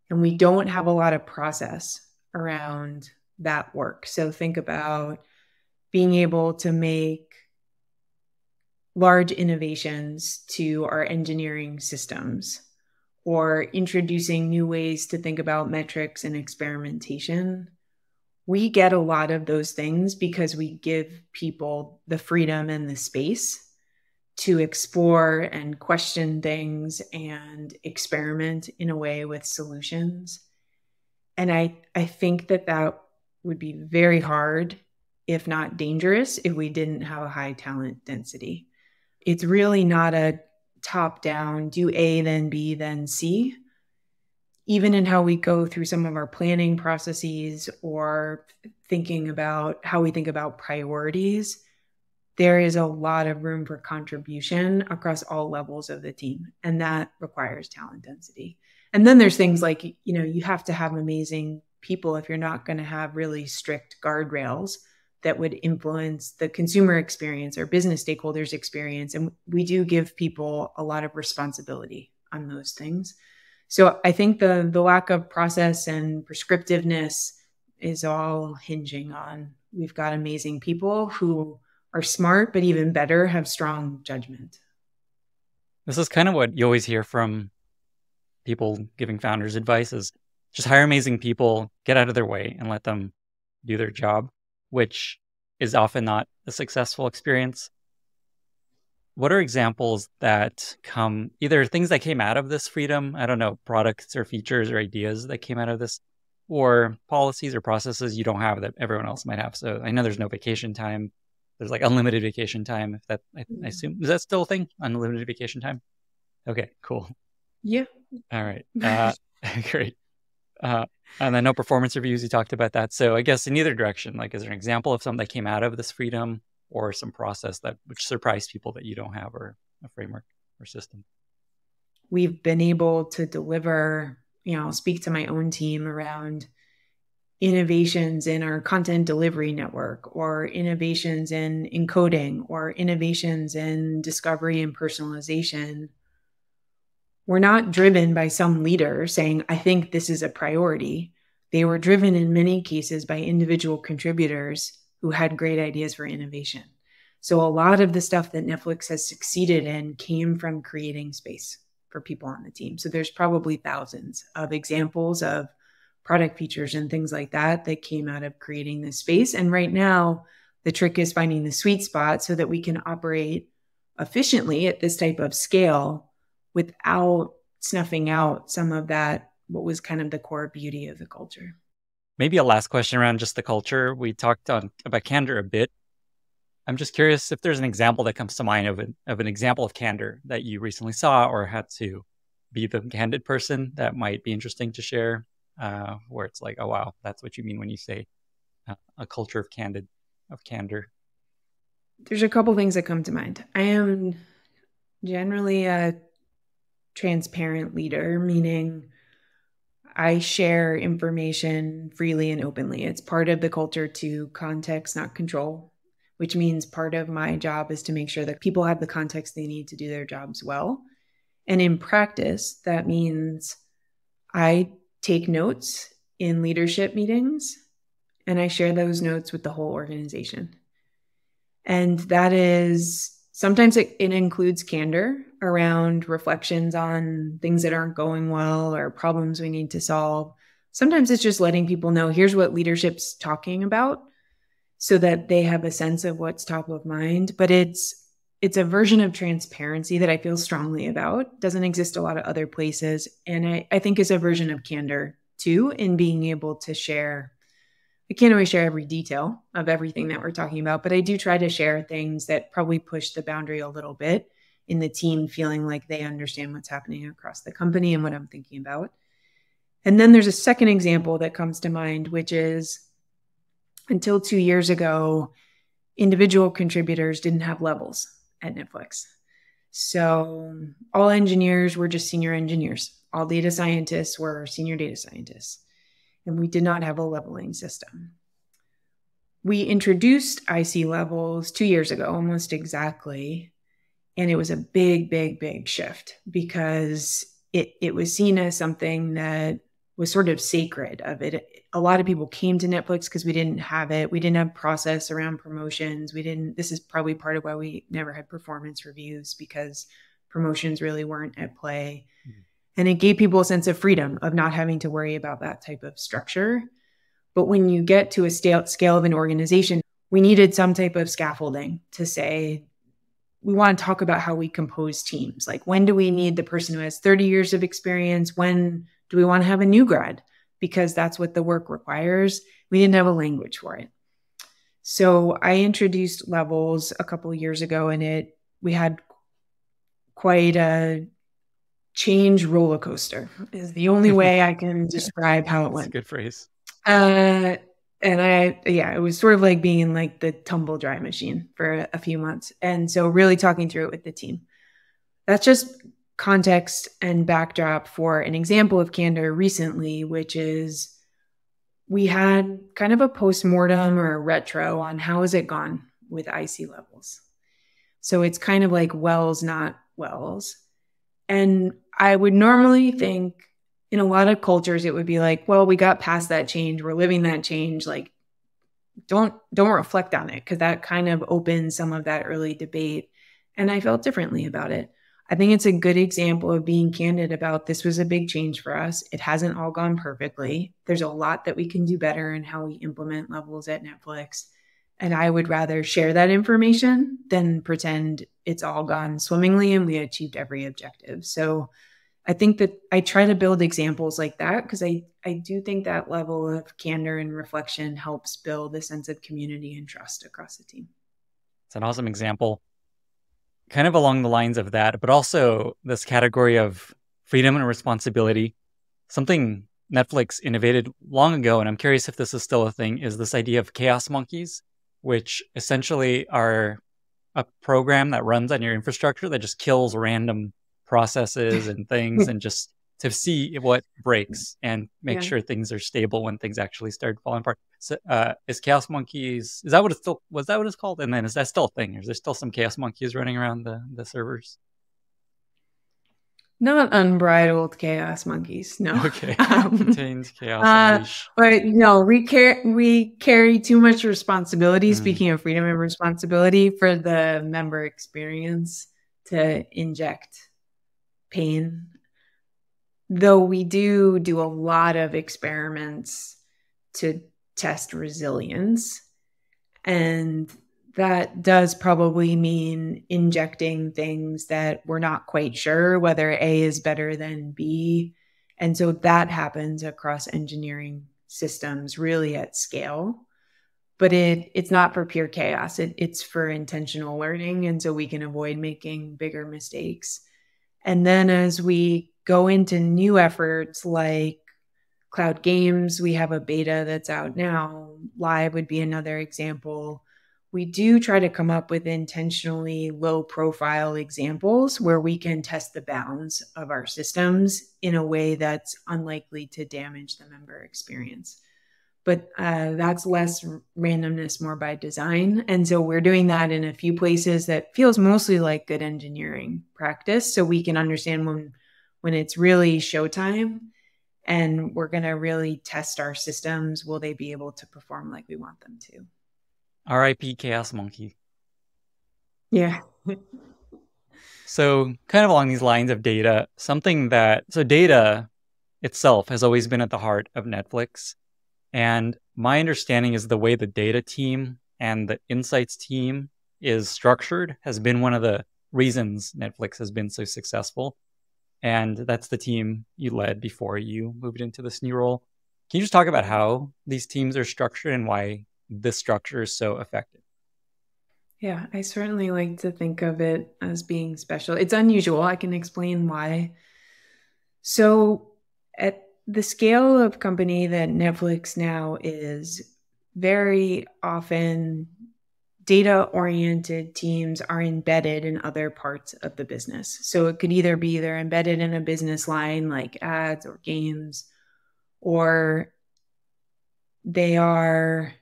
And we don't have a lot of process around that work. So think about being able to make large innovations to our engineering systems or introducing new ways to think about metrics and experimentation. We get a lot of those things because we give people the freedom and the space to explore and question things and experiment in a way with solutions. And I, I think that that would be very hard, if not dangerous, if we didn't have a high talent density. It's really not a top down, do A, then B, then C. Even in how we go through some of our planning processes or thinking about how we think about priorities, there is a lot of room for contribution across all levels of the team. And that requires talent density. And then there's things like, you know, you have to have amazing people if you're not going to have really strict guardrails that would influence the consumer experience or business stakeholders experience. And we do give people a lot of responsibility on those things. So i think the the lack of process and prescriptiveness is all hinging on we've got amazing people who are smart, but even better, have strong judgment. This is kind of what you always hear from people giving founders advice is just hire amazing people, get out of their way and let them do their job, which is often not a successful experience. What are examples that come either things that came out of this freedom? I don't know, products or features or ideas that came out of this, or policies or processes you don't have that everyone else might have. So I know there's no vacation time there's like unlimited vacation time. If that, I, I, mm. assume, is that still a thing? Unlimited vacation time? Okay, cool. Yeah. All right. Uh, <laughs> great. Uh, and then no performance reviews. You talked about that. So I guess in either direction, like, is there an example of something that came out of this freedom or some process that which surprised people that you don't have or a framework or system? We've been able to deliver, you know, speak to my own team around innovations in our content delivery network or innovations in encoding or innovations in discovery and personalization were not driven by some leader saying, I think this is a priority. They were driven in many cases by individual contributors who had great ideas for innovation. So, a lot of the stuff that Netflix has succeeded in came from creating space for people on the team. So, there's probably thousands of examples of product features and things like that that came out of creating this space. And right now, the trick is finding the sweet spot so that we can operate efficiently at this type of scale without snuffing out some of that, what was kind of the core beauty of the culture. Maybe a last question around just the culture. We talked on about candor a bit. I'm just curious if there's an example that comes to mind of an, of an example of candor that you recently saw or had to be the candid person that might be interesting to share uh, where it's like, oh wow, that's what you mean when you say uh, a culture of candid of candor. There's a couple things that come to mind. I am generally a transparent leader, meaning I share information freely and openly. It's part of the culture to context, not control, which means part of my job is to make sure that people have the context they need to do their jobs well. And in practice, that means I take notes in leadership meetings and I share those notes with the whole organization. And that is sometimes it, it, includes candor around reflections on things that aren't going well or problems we need to solve. Sometimes it's just letting people know here's what leadership's talking about so that they have a sense of what's top of mind. But it's it's a version of transparency that I feel strongly about. Doesn't exist a lot of other places. And I, I think is a version of candor too, in being able to share. I can't always share every detail of everything that we're talking about, but I do try to share things that probably push the boundary a little bit in the team feeling like they understand what's happening across the company and what I'm thinking about. And then there's a second example that comes to mind, which is until two years ago, individual contributors didn't have levels at Netflix. So all engineers were just senior engineers. All data scientists were senior data scientists. And we did not have a leveling system. we introduced IC levels two years ago, almost exactly. And it was a big, big, big shift because it, it was seen as something that was sort of sacred of it. A lot of people came to Netflix because we didn't have it. We didn't have process around promotions. We didn't, this is probably part of why we never had performance reviews because promotions really weren't at play. Mm-hmm. And it gave people a sense of freedom of not having to worry about that type of structure. But when you get to a scale of an organization, we needed some type of scaffolding to say, we want to talk about how we compose teams. Like, when do we need the person who has 30 years of experience? When do we want to have a new grad? Because that's what the work requires. We didn't have a language for it. So I introduced levels a couple of years ago, and it we had quite a change roller coaster. Is the only <laughs> way I can describe how it went. good phrase. Uh, and I, yeah, it was sort of like being in like the tumble dry machine for a, few months. And so really talking through it with the team. That's just context and backdrop for an example of candor recently, which is we had kind of a post-mortem or a retro on how has it gone with IC levels. So it's kind of like wells, not wells. And I would normally think in a lot of cultures it would be like well we got past that change. We're living that change. Like don't don't reflect on it because that kind of opens some of that early debate. And i felt differently about it. I think it's a good example of being candid about this was a big change for us. It hasn't all gone perfectly. There's a lot that we can do better in how we implement levels at netflix. And i would rather share that information than pretend it's all gone swimmingly and we achieved every objective. So I think that I try to build examples like that because I, I do think that level of candor and reflection helps build a sense of community and trust across the team. It's an awesome example, kind of along the lines of that, but also this category of freedom and responsibility. Something Netflix innovated long ago, and I'm curious if this is still a thing, is this idea of chaos monkeys, which essentially are a program that runs on your infrastructure that just kills random processes and things <laughs> and just to see what breaks and make yeah. sure things are stable when things actually start falling apart. So, uh, is Chaos Monkeys, is that what it's still, was that what it's called? And then is that still a thing? Is there still some Chaos Monkeys running around the, the servers? Not unbridled chaos monkeys, no. <laughs> Okay, <laughs> um, contains chaos. Uh, but no, we carry we carry too much responsibility. Mm. Speaking of freedom and responsibility for the member experience to inject pain. Though we do do a lot of experiments to test resilience. And that does probably mean injecting things that we're not quite sure whether A is better than B. And so that happens across engineering systems really at scale. But it it's not for pure chaos. It, it's for intentional learning. And so we can avoid making bigger mistakes. And then as we go into new efforts like cloud games, we have a beta that's out now. Live would be another example. We do try to come up with intentionally low profile examples where we can test the bounds of our systems in a way that's unlikely to damage the member experience but uh, that's less randomness, more by design. And so we're doing that in a few places that feels mostly like good engineering practice, so we can understand when when it's really showtime, and we're going to really test our systems. Will they be able to perform like we want them to? R.I.P. Chaos Monkey. Yeah. <laughs> so, kind of along these lines of data, something that so data itself has always been at the heart of Netflix and my understanding is the way the data team and the insights team is structured has been one of the reasons Netflix has been so successful. And that's the team you led before you moved into this new role. Can you just talk about how these teams are structured and why this structure is so effective? Yeah, I certainly like to think of it as being special. It's unusual. I can explain why. So, at the scale of company that Netflix now is very often data oriented teams are embedded in other parts of the business. So it could either be they're embedded in a business line like ads or games, or they are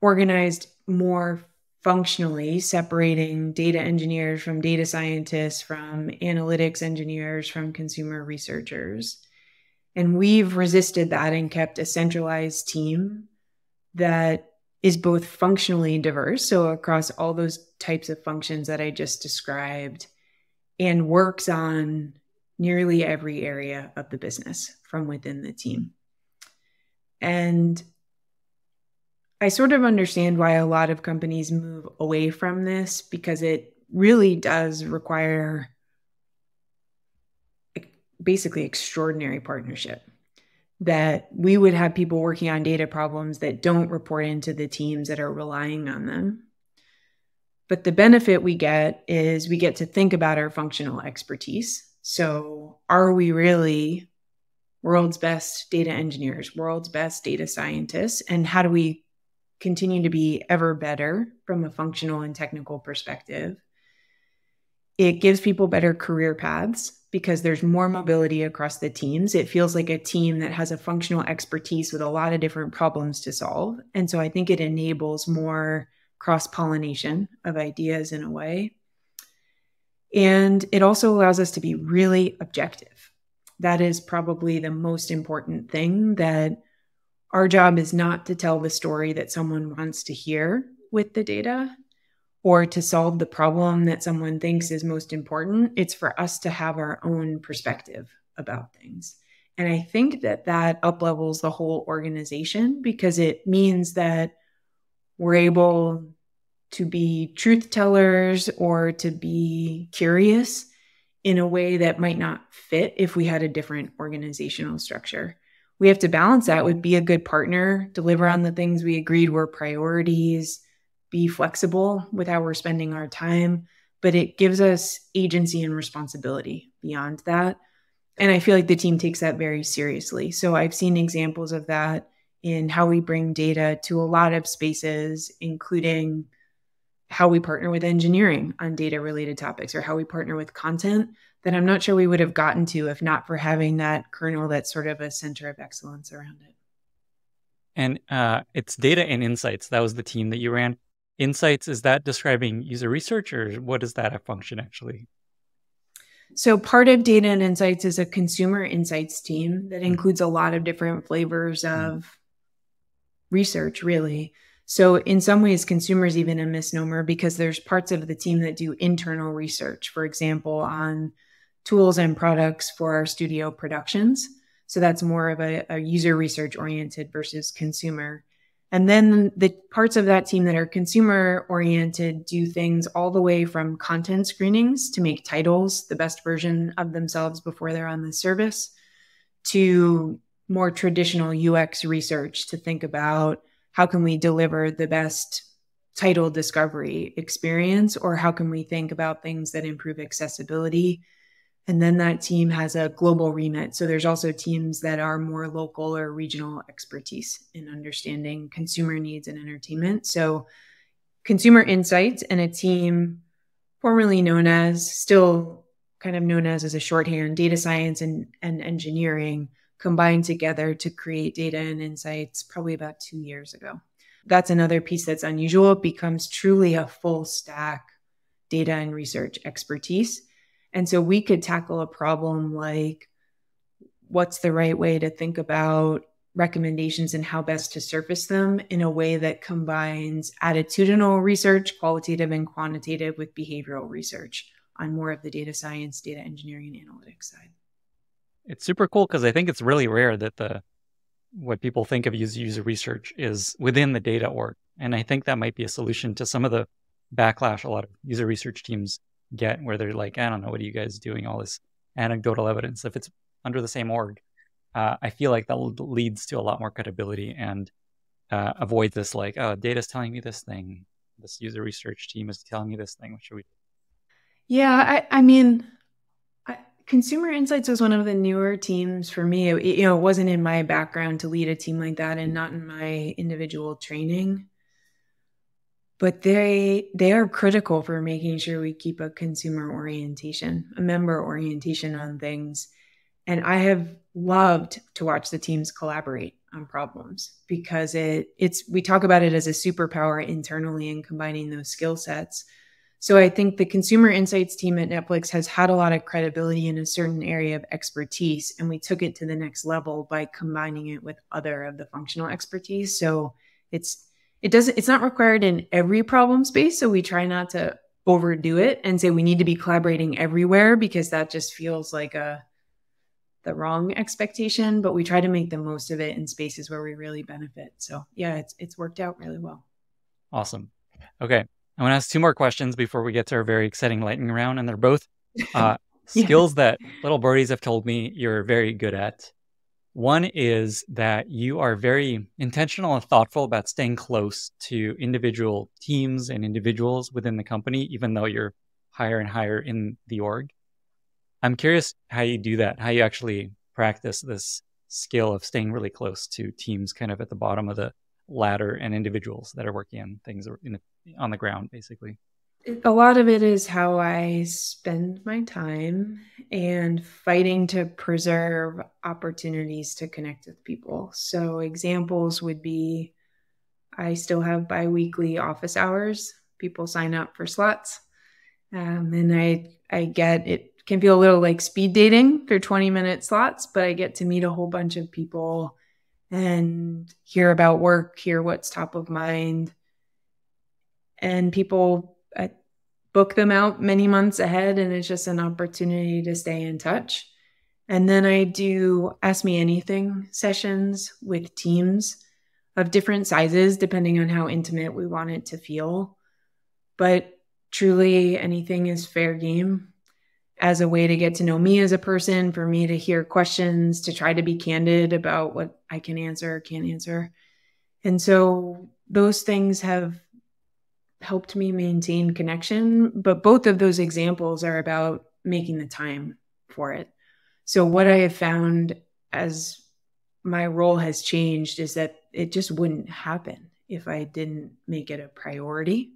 organized more functionally, separating data engineers from data scientists, from analytics engineers, from consumer researchers. And we've resisted that and kept a centralized team that is both functionally diverse, so across all those types of functions that I just described, and works on nearly every area of the business from within the team. And I sort of understand why a lot of companies move away from this because it really does require basically extraordinary partnership that we would have people working on data problems that don't report into the teams that are relying on them. But the benefit we get is we get to think about our functional expertise. So, are we really world's best data engineers, world's best data scientists? And how do we continue to be ever better from a functional and technical perspective? It gives people better career paths because there's more mobility across the teams. It feels like a team that has a functional expertise with a lot of different problems to solve. And so I think it enables more cross pollination of ideas in a way. And it also allows us to be really objective. That is probably the most important thing that our job is not to tell the story that someone wants to hear with the data or to solve the problem that someone thinks is most important. It's for us to have our own perspective about things. And I think that that uplevels the whole organization because it means that we're able to be truth tellers or to be curious in a way that might not fit if we had a different organizational structure. We have to balance that with be a good partner, deliver on the things we agreed were priorities, be flexible with how we're spending our time, but it gives us agency and responsibility beyond that. And I feel like the team takes that very seriously. So I've seen examples of that in how we bring data to a lot of spaces, including how we partner with engineering on data related topics or how we partner with content that I'm not sure we would have gotten to if not for having that kernel that's sort of a center of excellence around it. And uh, it's data and insights. That was the team that you ran. Insights, is that describing user research or what is that a function actually? So, part of data and insights is a consumer insights team that mm-hmm. includes a lot of different flavors mm-hmm. of research, really. So, in some ways, consumer is even a misnomer because there's parts of the team that do internal research, for example, on tools and products for our studio productions. So, that's more of a, a user research oriented versus consumer. And then the parts of that team that are consumer oriented do things all the way from content screenings to make titles the best version of themselves before they're on the service to more traditional UX research to think about how can we deliver the best title discovery experience or how can we think about things that improve accessibility and then that team has a global remit. So there's also teams that are more local or regional expertise in understanding consumer needs and entertainment. So consumer insights and a team formerly known as, still kind of known as as a shorthand, data science and, and engineering combined together to create data and insights probably about two years ago. That's another piece that's unusual. It becomes truly a full stack data and research expertise and so we could tackle a problem like what's the right way to think about recommendations and how best to surface them in a way that combines attitudinal research, qualitative and quantitative, with behavioral research on more of the data science, data engineering, and analytics side. It's super cool because I think it's really rare that the what people think of as user research is within the data org. And I think that might be a solution to some of the backlash a lot of user research teams get where they're like, I don't know, what are you guys doing? All this anecdotal evidence. If it's under the same org, uh, I feel like that leads to a lot more credibility and uh, avoid this like, oh, data's telling me this thing. This user research team is telling me this thing. What should we do? Yeah, I, I mean, I, Consumer Insights was one of the newer teams for me. It, you know, it wasn't in my background to lead a team like that and not in my individual training but they they are critical for making sure we keep a consumer orientation, a member orientation on things. And I have loved to watch the teams collaborate on problems because it it's we talk about it as a superpower internally and combining those skill sets. So I think the consumer insights team at Netflix has had a lot of credibility in a certain area of expertise and we took it to the next level by combining it with other of the functional expertise. So it's it doesn't it's not required in every problem space so we try not to overdo it and say we need to be collaborating everywhere because that just feels like a the wrong expectation, but we try to make the most of it in spaces where we really benefit. So yeah, it's it's worked out really well. Awesome. Okay. I want to ask two more questions before we get to our very exciting lightning round. And they're both uh, <laughs> yeah. skills that little birdies have told me you're very good at. One is that you are very intentional and thoughtful about staying close to individual teams and individuals within the company, even though you're higher and higher in the org. I'm curious how you do that, how you actually practice this skill of staying really close to teams kind of at the bottom of the ladder and individuals that are working on things on the ground, basically. A lot of it is how I spend my time and fighting to preserve opportunities to connect with people. So, examples would be I still have bi weekly office hours. People sign up for slots. Um, and I, I get it can feel a little like speed dating. They're 20 minute slots, but I get to meet a whole bunch of people and hear about work, hear what's top of mind. And people book them out many months ahead, and it's just an opportunity to stay in touch. And then I do Ask Me Anything sessions with teams of different sizes, depending on how intimate we want it to feel. But truly, anything is fair game as a way to get to know me as a person, for me to hear questions, to try to be candid about what I can answer or can't answer. And so those things have helped me maintain connection. But both of those examples are about making the time for it. So, what I have found as my role has changed is that it just wouldn't happen if I didn't make it a priority.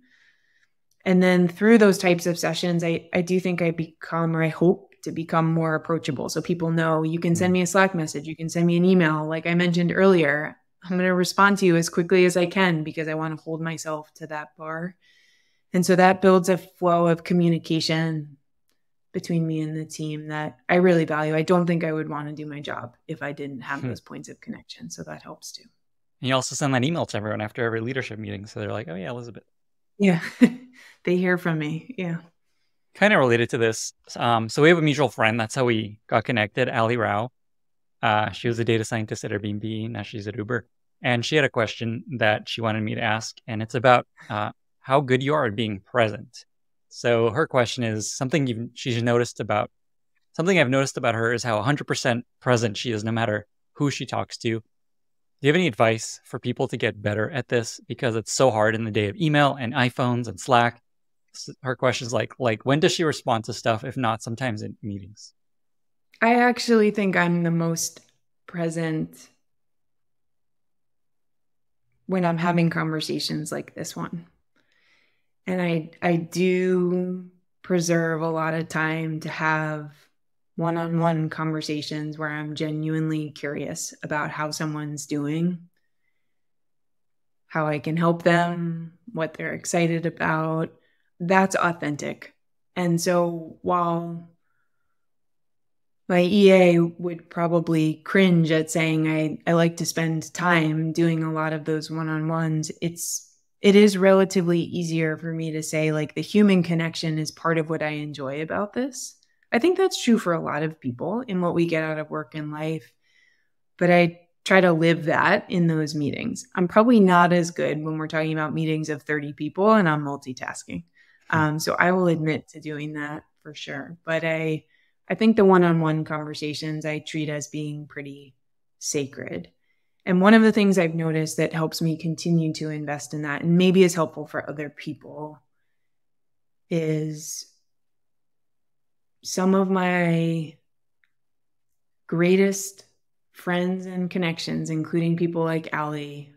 And then through those types of sessions, I, I do think I become, or I hope to become more approachable. So people know you can send mm. me a Slack message, you can send me an email. Like I mentioned earlier, I'm going to respond to you as quickly as I can because I want to hold myself to that bar. And so that builds a flow of communication between me and the team that I really value. I don't think I would want to do my job if I didn't have hmm. those points of connection. So that helps too. And you also send that email to everyone after every leadership meeting. So they're like, oh, yeah, Elizabeth. Yeah. <laughs> they hear from me. Yeah. Kind of related to this. Um, so we have a mutual friend. That's how we got connected, Ali Rao. Uh, she was a data scientist at Airbnb. Now she's at Uber. And she had a question that she wanted me to ask. And it's about uh, how good you are at being present. So her question is something you've, she's noticed about, something I've noticed about her is how 100% present she is no matter who she talks to, do you have any advice for people to get better at this? Because it's so hard in the day of email and iPhones and Slack. Her question is like, like when does she respond to stuff? If not, sometimes in meetings. I actually think I'm the most present when I'm having conversations like this one. And I I do preserve a lot of time to have one on one conversations where I'm genuinely curious about how someone's doing, how I can help them, what they're excited about. That's authentic. And so while my EA would probably cringe at saying I, I like to spend time doing a lot of those one on ones, it's it is relatively easier for me to say like the human connection is part of what I enjoy about this I think that's true for a lot of people in what we get out of work and life. But I try to live that in those meetings. I'm probably not as good when we're talking about meetings of 30 people and I'm multitasking. Hmm. Um, so I will admit to doing that for sure. But I, I think the one-on-one conversations I treat as being pretty sacred. And one of the things I've noticed that helps me continue to invest in that and maybe is helpful for other people is some of my greatest friends and connections, including people like Ali,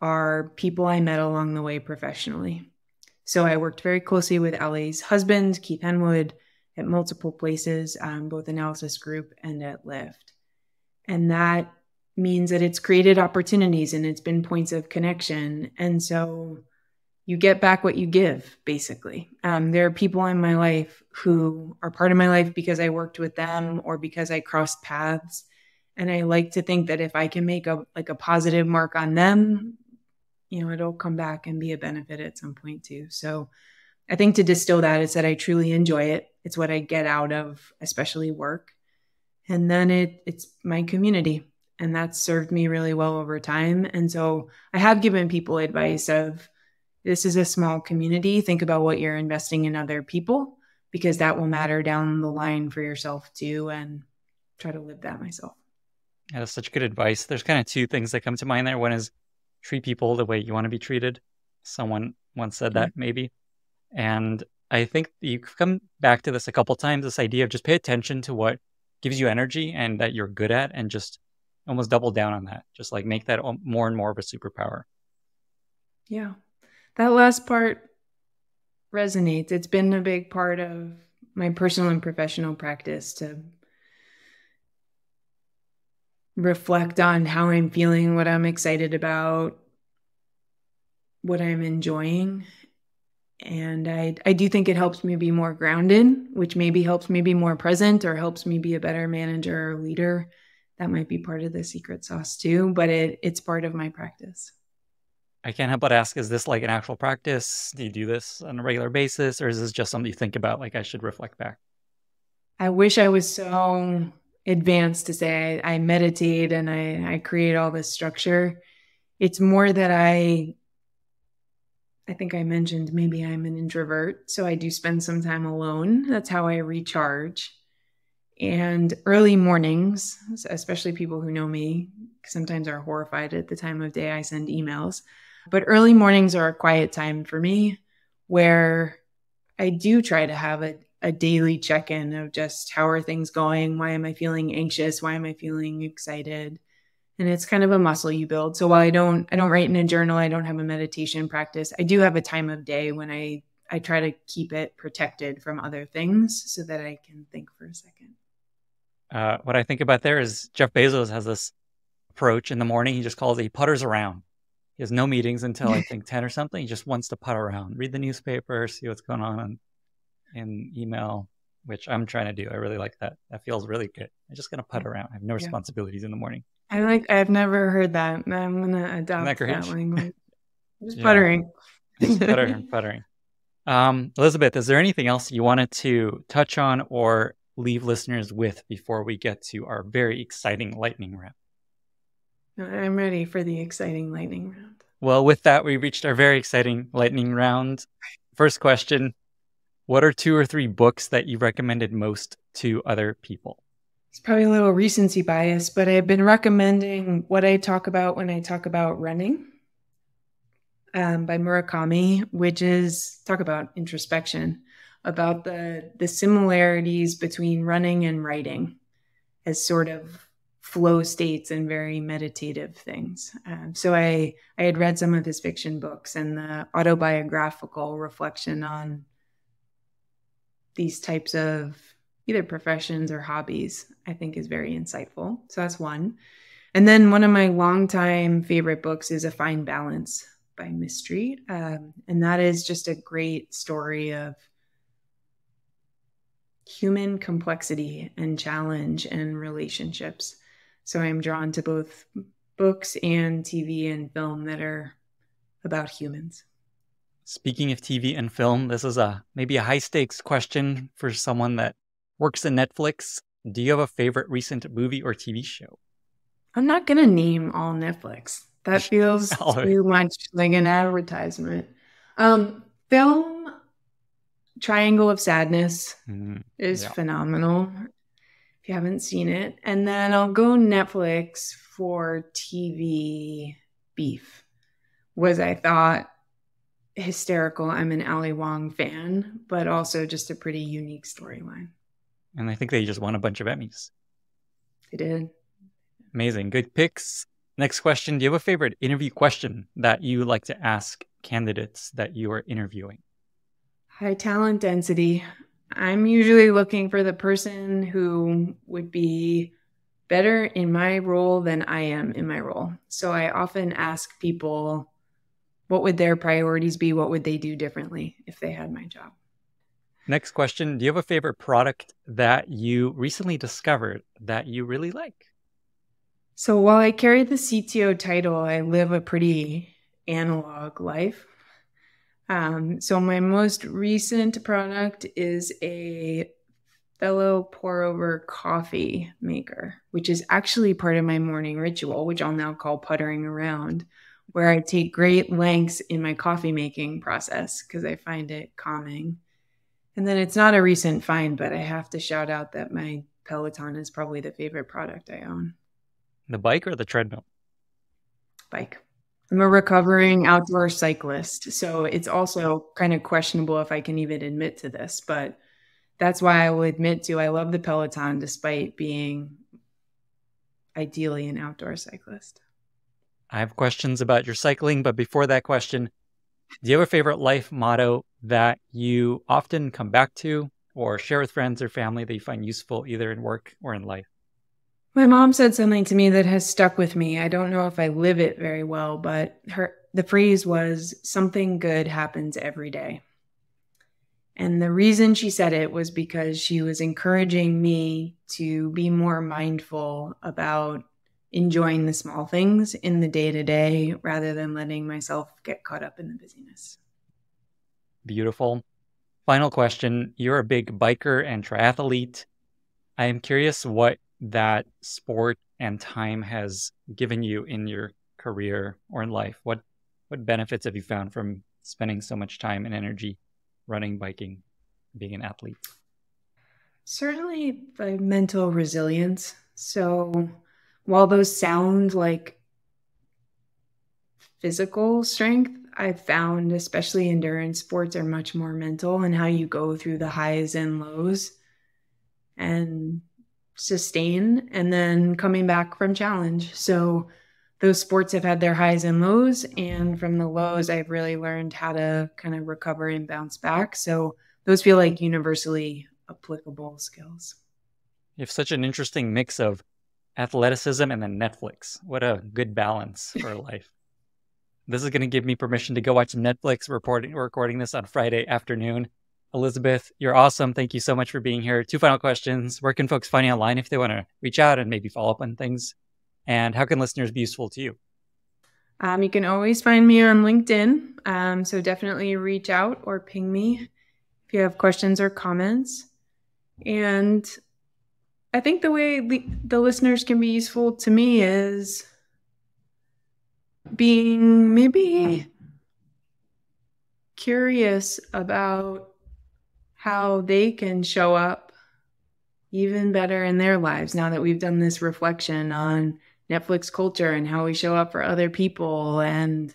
are people I met along the way professionally. So I worked very closely with Ali's husband, Keith Henwood, at multiple places, um, both Analysis Group and at Lyft. And that means that it's created opportunities and it's been points of connection. And so you get back what you give, basically. Um, there are people in my life who are part of my life because I worked with them or because I crossed paths. And I like to think that if I can make a like a positive mark on them, you know, it'll come back and be a benefit at some point too. So I think to distill that is that I truly enjoy it. It's what I get out of especially work. And then it it's my community. And that's served me really well over time. And so I have given people advice of this is a small community. Think about what you're investing in other people because that will matter down the line for yourself too. And try to live that myself. Yeah, that's such good advice. There's kind of two things that come to mind there. One is treat people the way you want to be treated. Someone once said that, mm-hmm. maybe. And I think you come back to this a couple times this idea of just pay attention to what gives you energy and that you're good at and just almost double down on that. Just like make that more and more of a superpower. Yeah that last part resonates. It's been a big part of my personal and professional practice to reflect on how I'm feeling, what I'm excited about, what I'm enjoying. And I, I do think it helps me be more grounded, which maybe helps me be more present or helps me be a better manager or leader. That might be part of the secret sauce too, but it, it's part of my practice. I can't help but ask, is this like an actual practice? Do you do this on a regular basis or is this just something you think about like I should reflect back? I wish I was so advanced to say I, I meditate and I, I create all this structure. It's more that I I think I mentioned maybe I'm an introvert, so I do spend some time alone. That's how I recharge. And early mornings, especially people who know me, sometimes are horrified at the time of day I send emails. But early mornings are a quiet time for me where I do try to have a, a daily check in of just how are things going? Why am I feeling anxious? Why am I feeling excited? And it's kind of a muscle you build. So while I don't I don't write in a journal, I don't have a meditation practice. I do have a time of day when I I try to keep it protected from other things so that I can think for a second. Uh, what I think about there is Jeff Bezos has this approach in the morning. He just calls it he putters around. He has no meetings until I think <laughs> 10 or something. He just wants to putter around, read the newspaper, see what's going on in email, which I'm trying to do. I really like that. That feels really good. I'm just going to putter around. I have no yeah. responsibilities in the morning. I like, I've never heard that. I'm going to adopt that, that language. <laughs> Just puttering. just <laughs> puttering, puttering. Um, Elizabeth, is there anything else you wanted to touch on or leave listeners with before we get to our very exciting lightning round? I'm ready for the exciting lightning round. Well, with that, we reached our very exciting lightning round. First question What are two or three books that you recommended most to other people? It's probably a little recency bias, but I've been recommending what I talk about when I talk about running um, by Murakami, which is talk about introspection, about the the similarities between running and writing as sort of flow states and very meditative things. Um, so I I had read some of his fiction books and the autobiographical reflection on these types of either professions or hobbies. I think is very insightful. So that's one. And then one of my longtime favorite books is A Fine Balance by Mistry, um, and that is just a great story of human complexity and challenge and relationships. So I'm drawn to both books and TV and film that are about humans. Speaking of TV and film, this is a maybe a high stakes question for someone that works in Netflix. Do you have a favorite recent movie or TV show? I'm not going to name all Netflix. That <laughs> feels too much like an advertisement. Um, film Triangle of Sadness mm, is yeah. phenomenal If you haven't seen it. And then I'll go Netflix for TV Beef, was I thought hysterical. I'm an Ali Wong fan, but also just a pretty unique storyline. And I think they just won a bunch of Emmys. They did. Amazing. Good picks. Next question Do you have a favorite interview question that you like to ask candidates that you are interviewing? High talent density. I'm usually looking for the person who would be better in my role than I am in my role. So I often ask people, what would their priorities be? What would they do differently if they had my job? Next question Do you have a favorite product that you recently discovered that you really like? So while I carry the CTO title, I live a pretty analog life. Um, so my most recent product is a fellow pour over coffee maker, which is actually part of my morning ritual, which I'll now call puttering around, where I take great lengths in my coffee making process because I find it calming. And then it's not a recent find, but I have to shout out that my Peloton is probably the favorite product I own. The bike or the treadmill? Bike. I'm a recovering outdoor cyclist, so it's also kind of questionable if I can even admit to this, but that's why I will admit to I love the Peloton despite being ideally an outdoor cyclist. I have questions about your cycling, but before that question, do you have a favorite life motto that you often come back to or share with friends or family that you find useful either in work or in life? My mom said something to me that has stuck with me. I don't know if I live it very well, but her the phrase was something good happens every day. And the reason she said it was because she was encouraging me to be more mindful about enjoying the small things in the day to day rather than letting myself get caught up in the busyness. Beautiful. Final question. You're a big biker and triathlete. I am curious what that sport and time has given you in your career or in life. What what benefits have you found from spending so much time and energy running, biking, being an athlete? Certainly the mental resilience. So while those sound like physical strength, I've found, especially endurance sports, are much more mental and how you go through the highs and lows and sustain and then coming back from challenge. So those sports have had their highs and lows. And from the lows, I've really learned how to kind of recover and bounce back. So those feel like universally applicable skills. You have such an interesting mix of athleticism and then Netflix. What a good balance for life. This is going to give me permission to go watch some Netflix. Reporting, recording this on Friday afternoon. Elizabeth, you're awesome. Thank you so much for being here. Two final questions. Where can folks find you online if they want to reach out and maybe follow up on things? And how can listeners be useful to you? Um, you can always find me on LinkedIn. Um, so definitely reach out or ping me if you have questions or comments. And I think the way the listeners can be useful to me is being maybe curious about how they can show up even better in their lives now that we've done this reflection on Netflix culture and how we show up for other people. And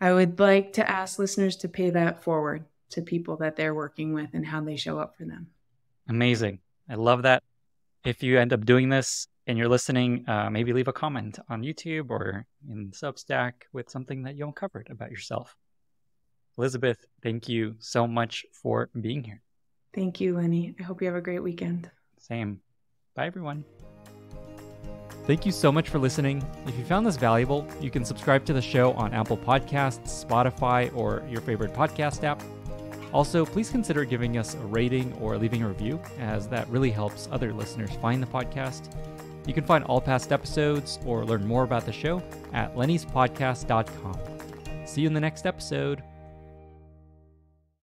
I would like to ask listeners to pay that forward to people that they're working with and how they show up for them. Amazing. I love that. If you end up doing this and you're listening, uh, maybe leave a comment on YouTube or in Substack with something that you uncovered about yourself. Elizabeth, thank you so much for being here. Thank you, Lenny. I hope you have a great weekend. Same. Bye, everyone. Thank you so much for listening. If you found this valuable, you can subscribe to the show on Apple Podcasts, Spotify, or your favorite podcast app. Also, please consider giving us a rating or leaving a review, as that really helps other listeners find the podcast. You can find all past episodes or learn more about the show at lennyspodcast.com. See you in the next episode.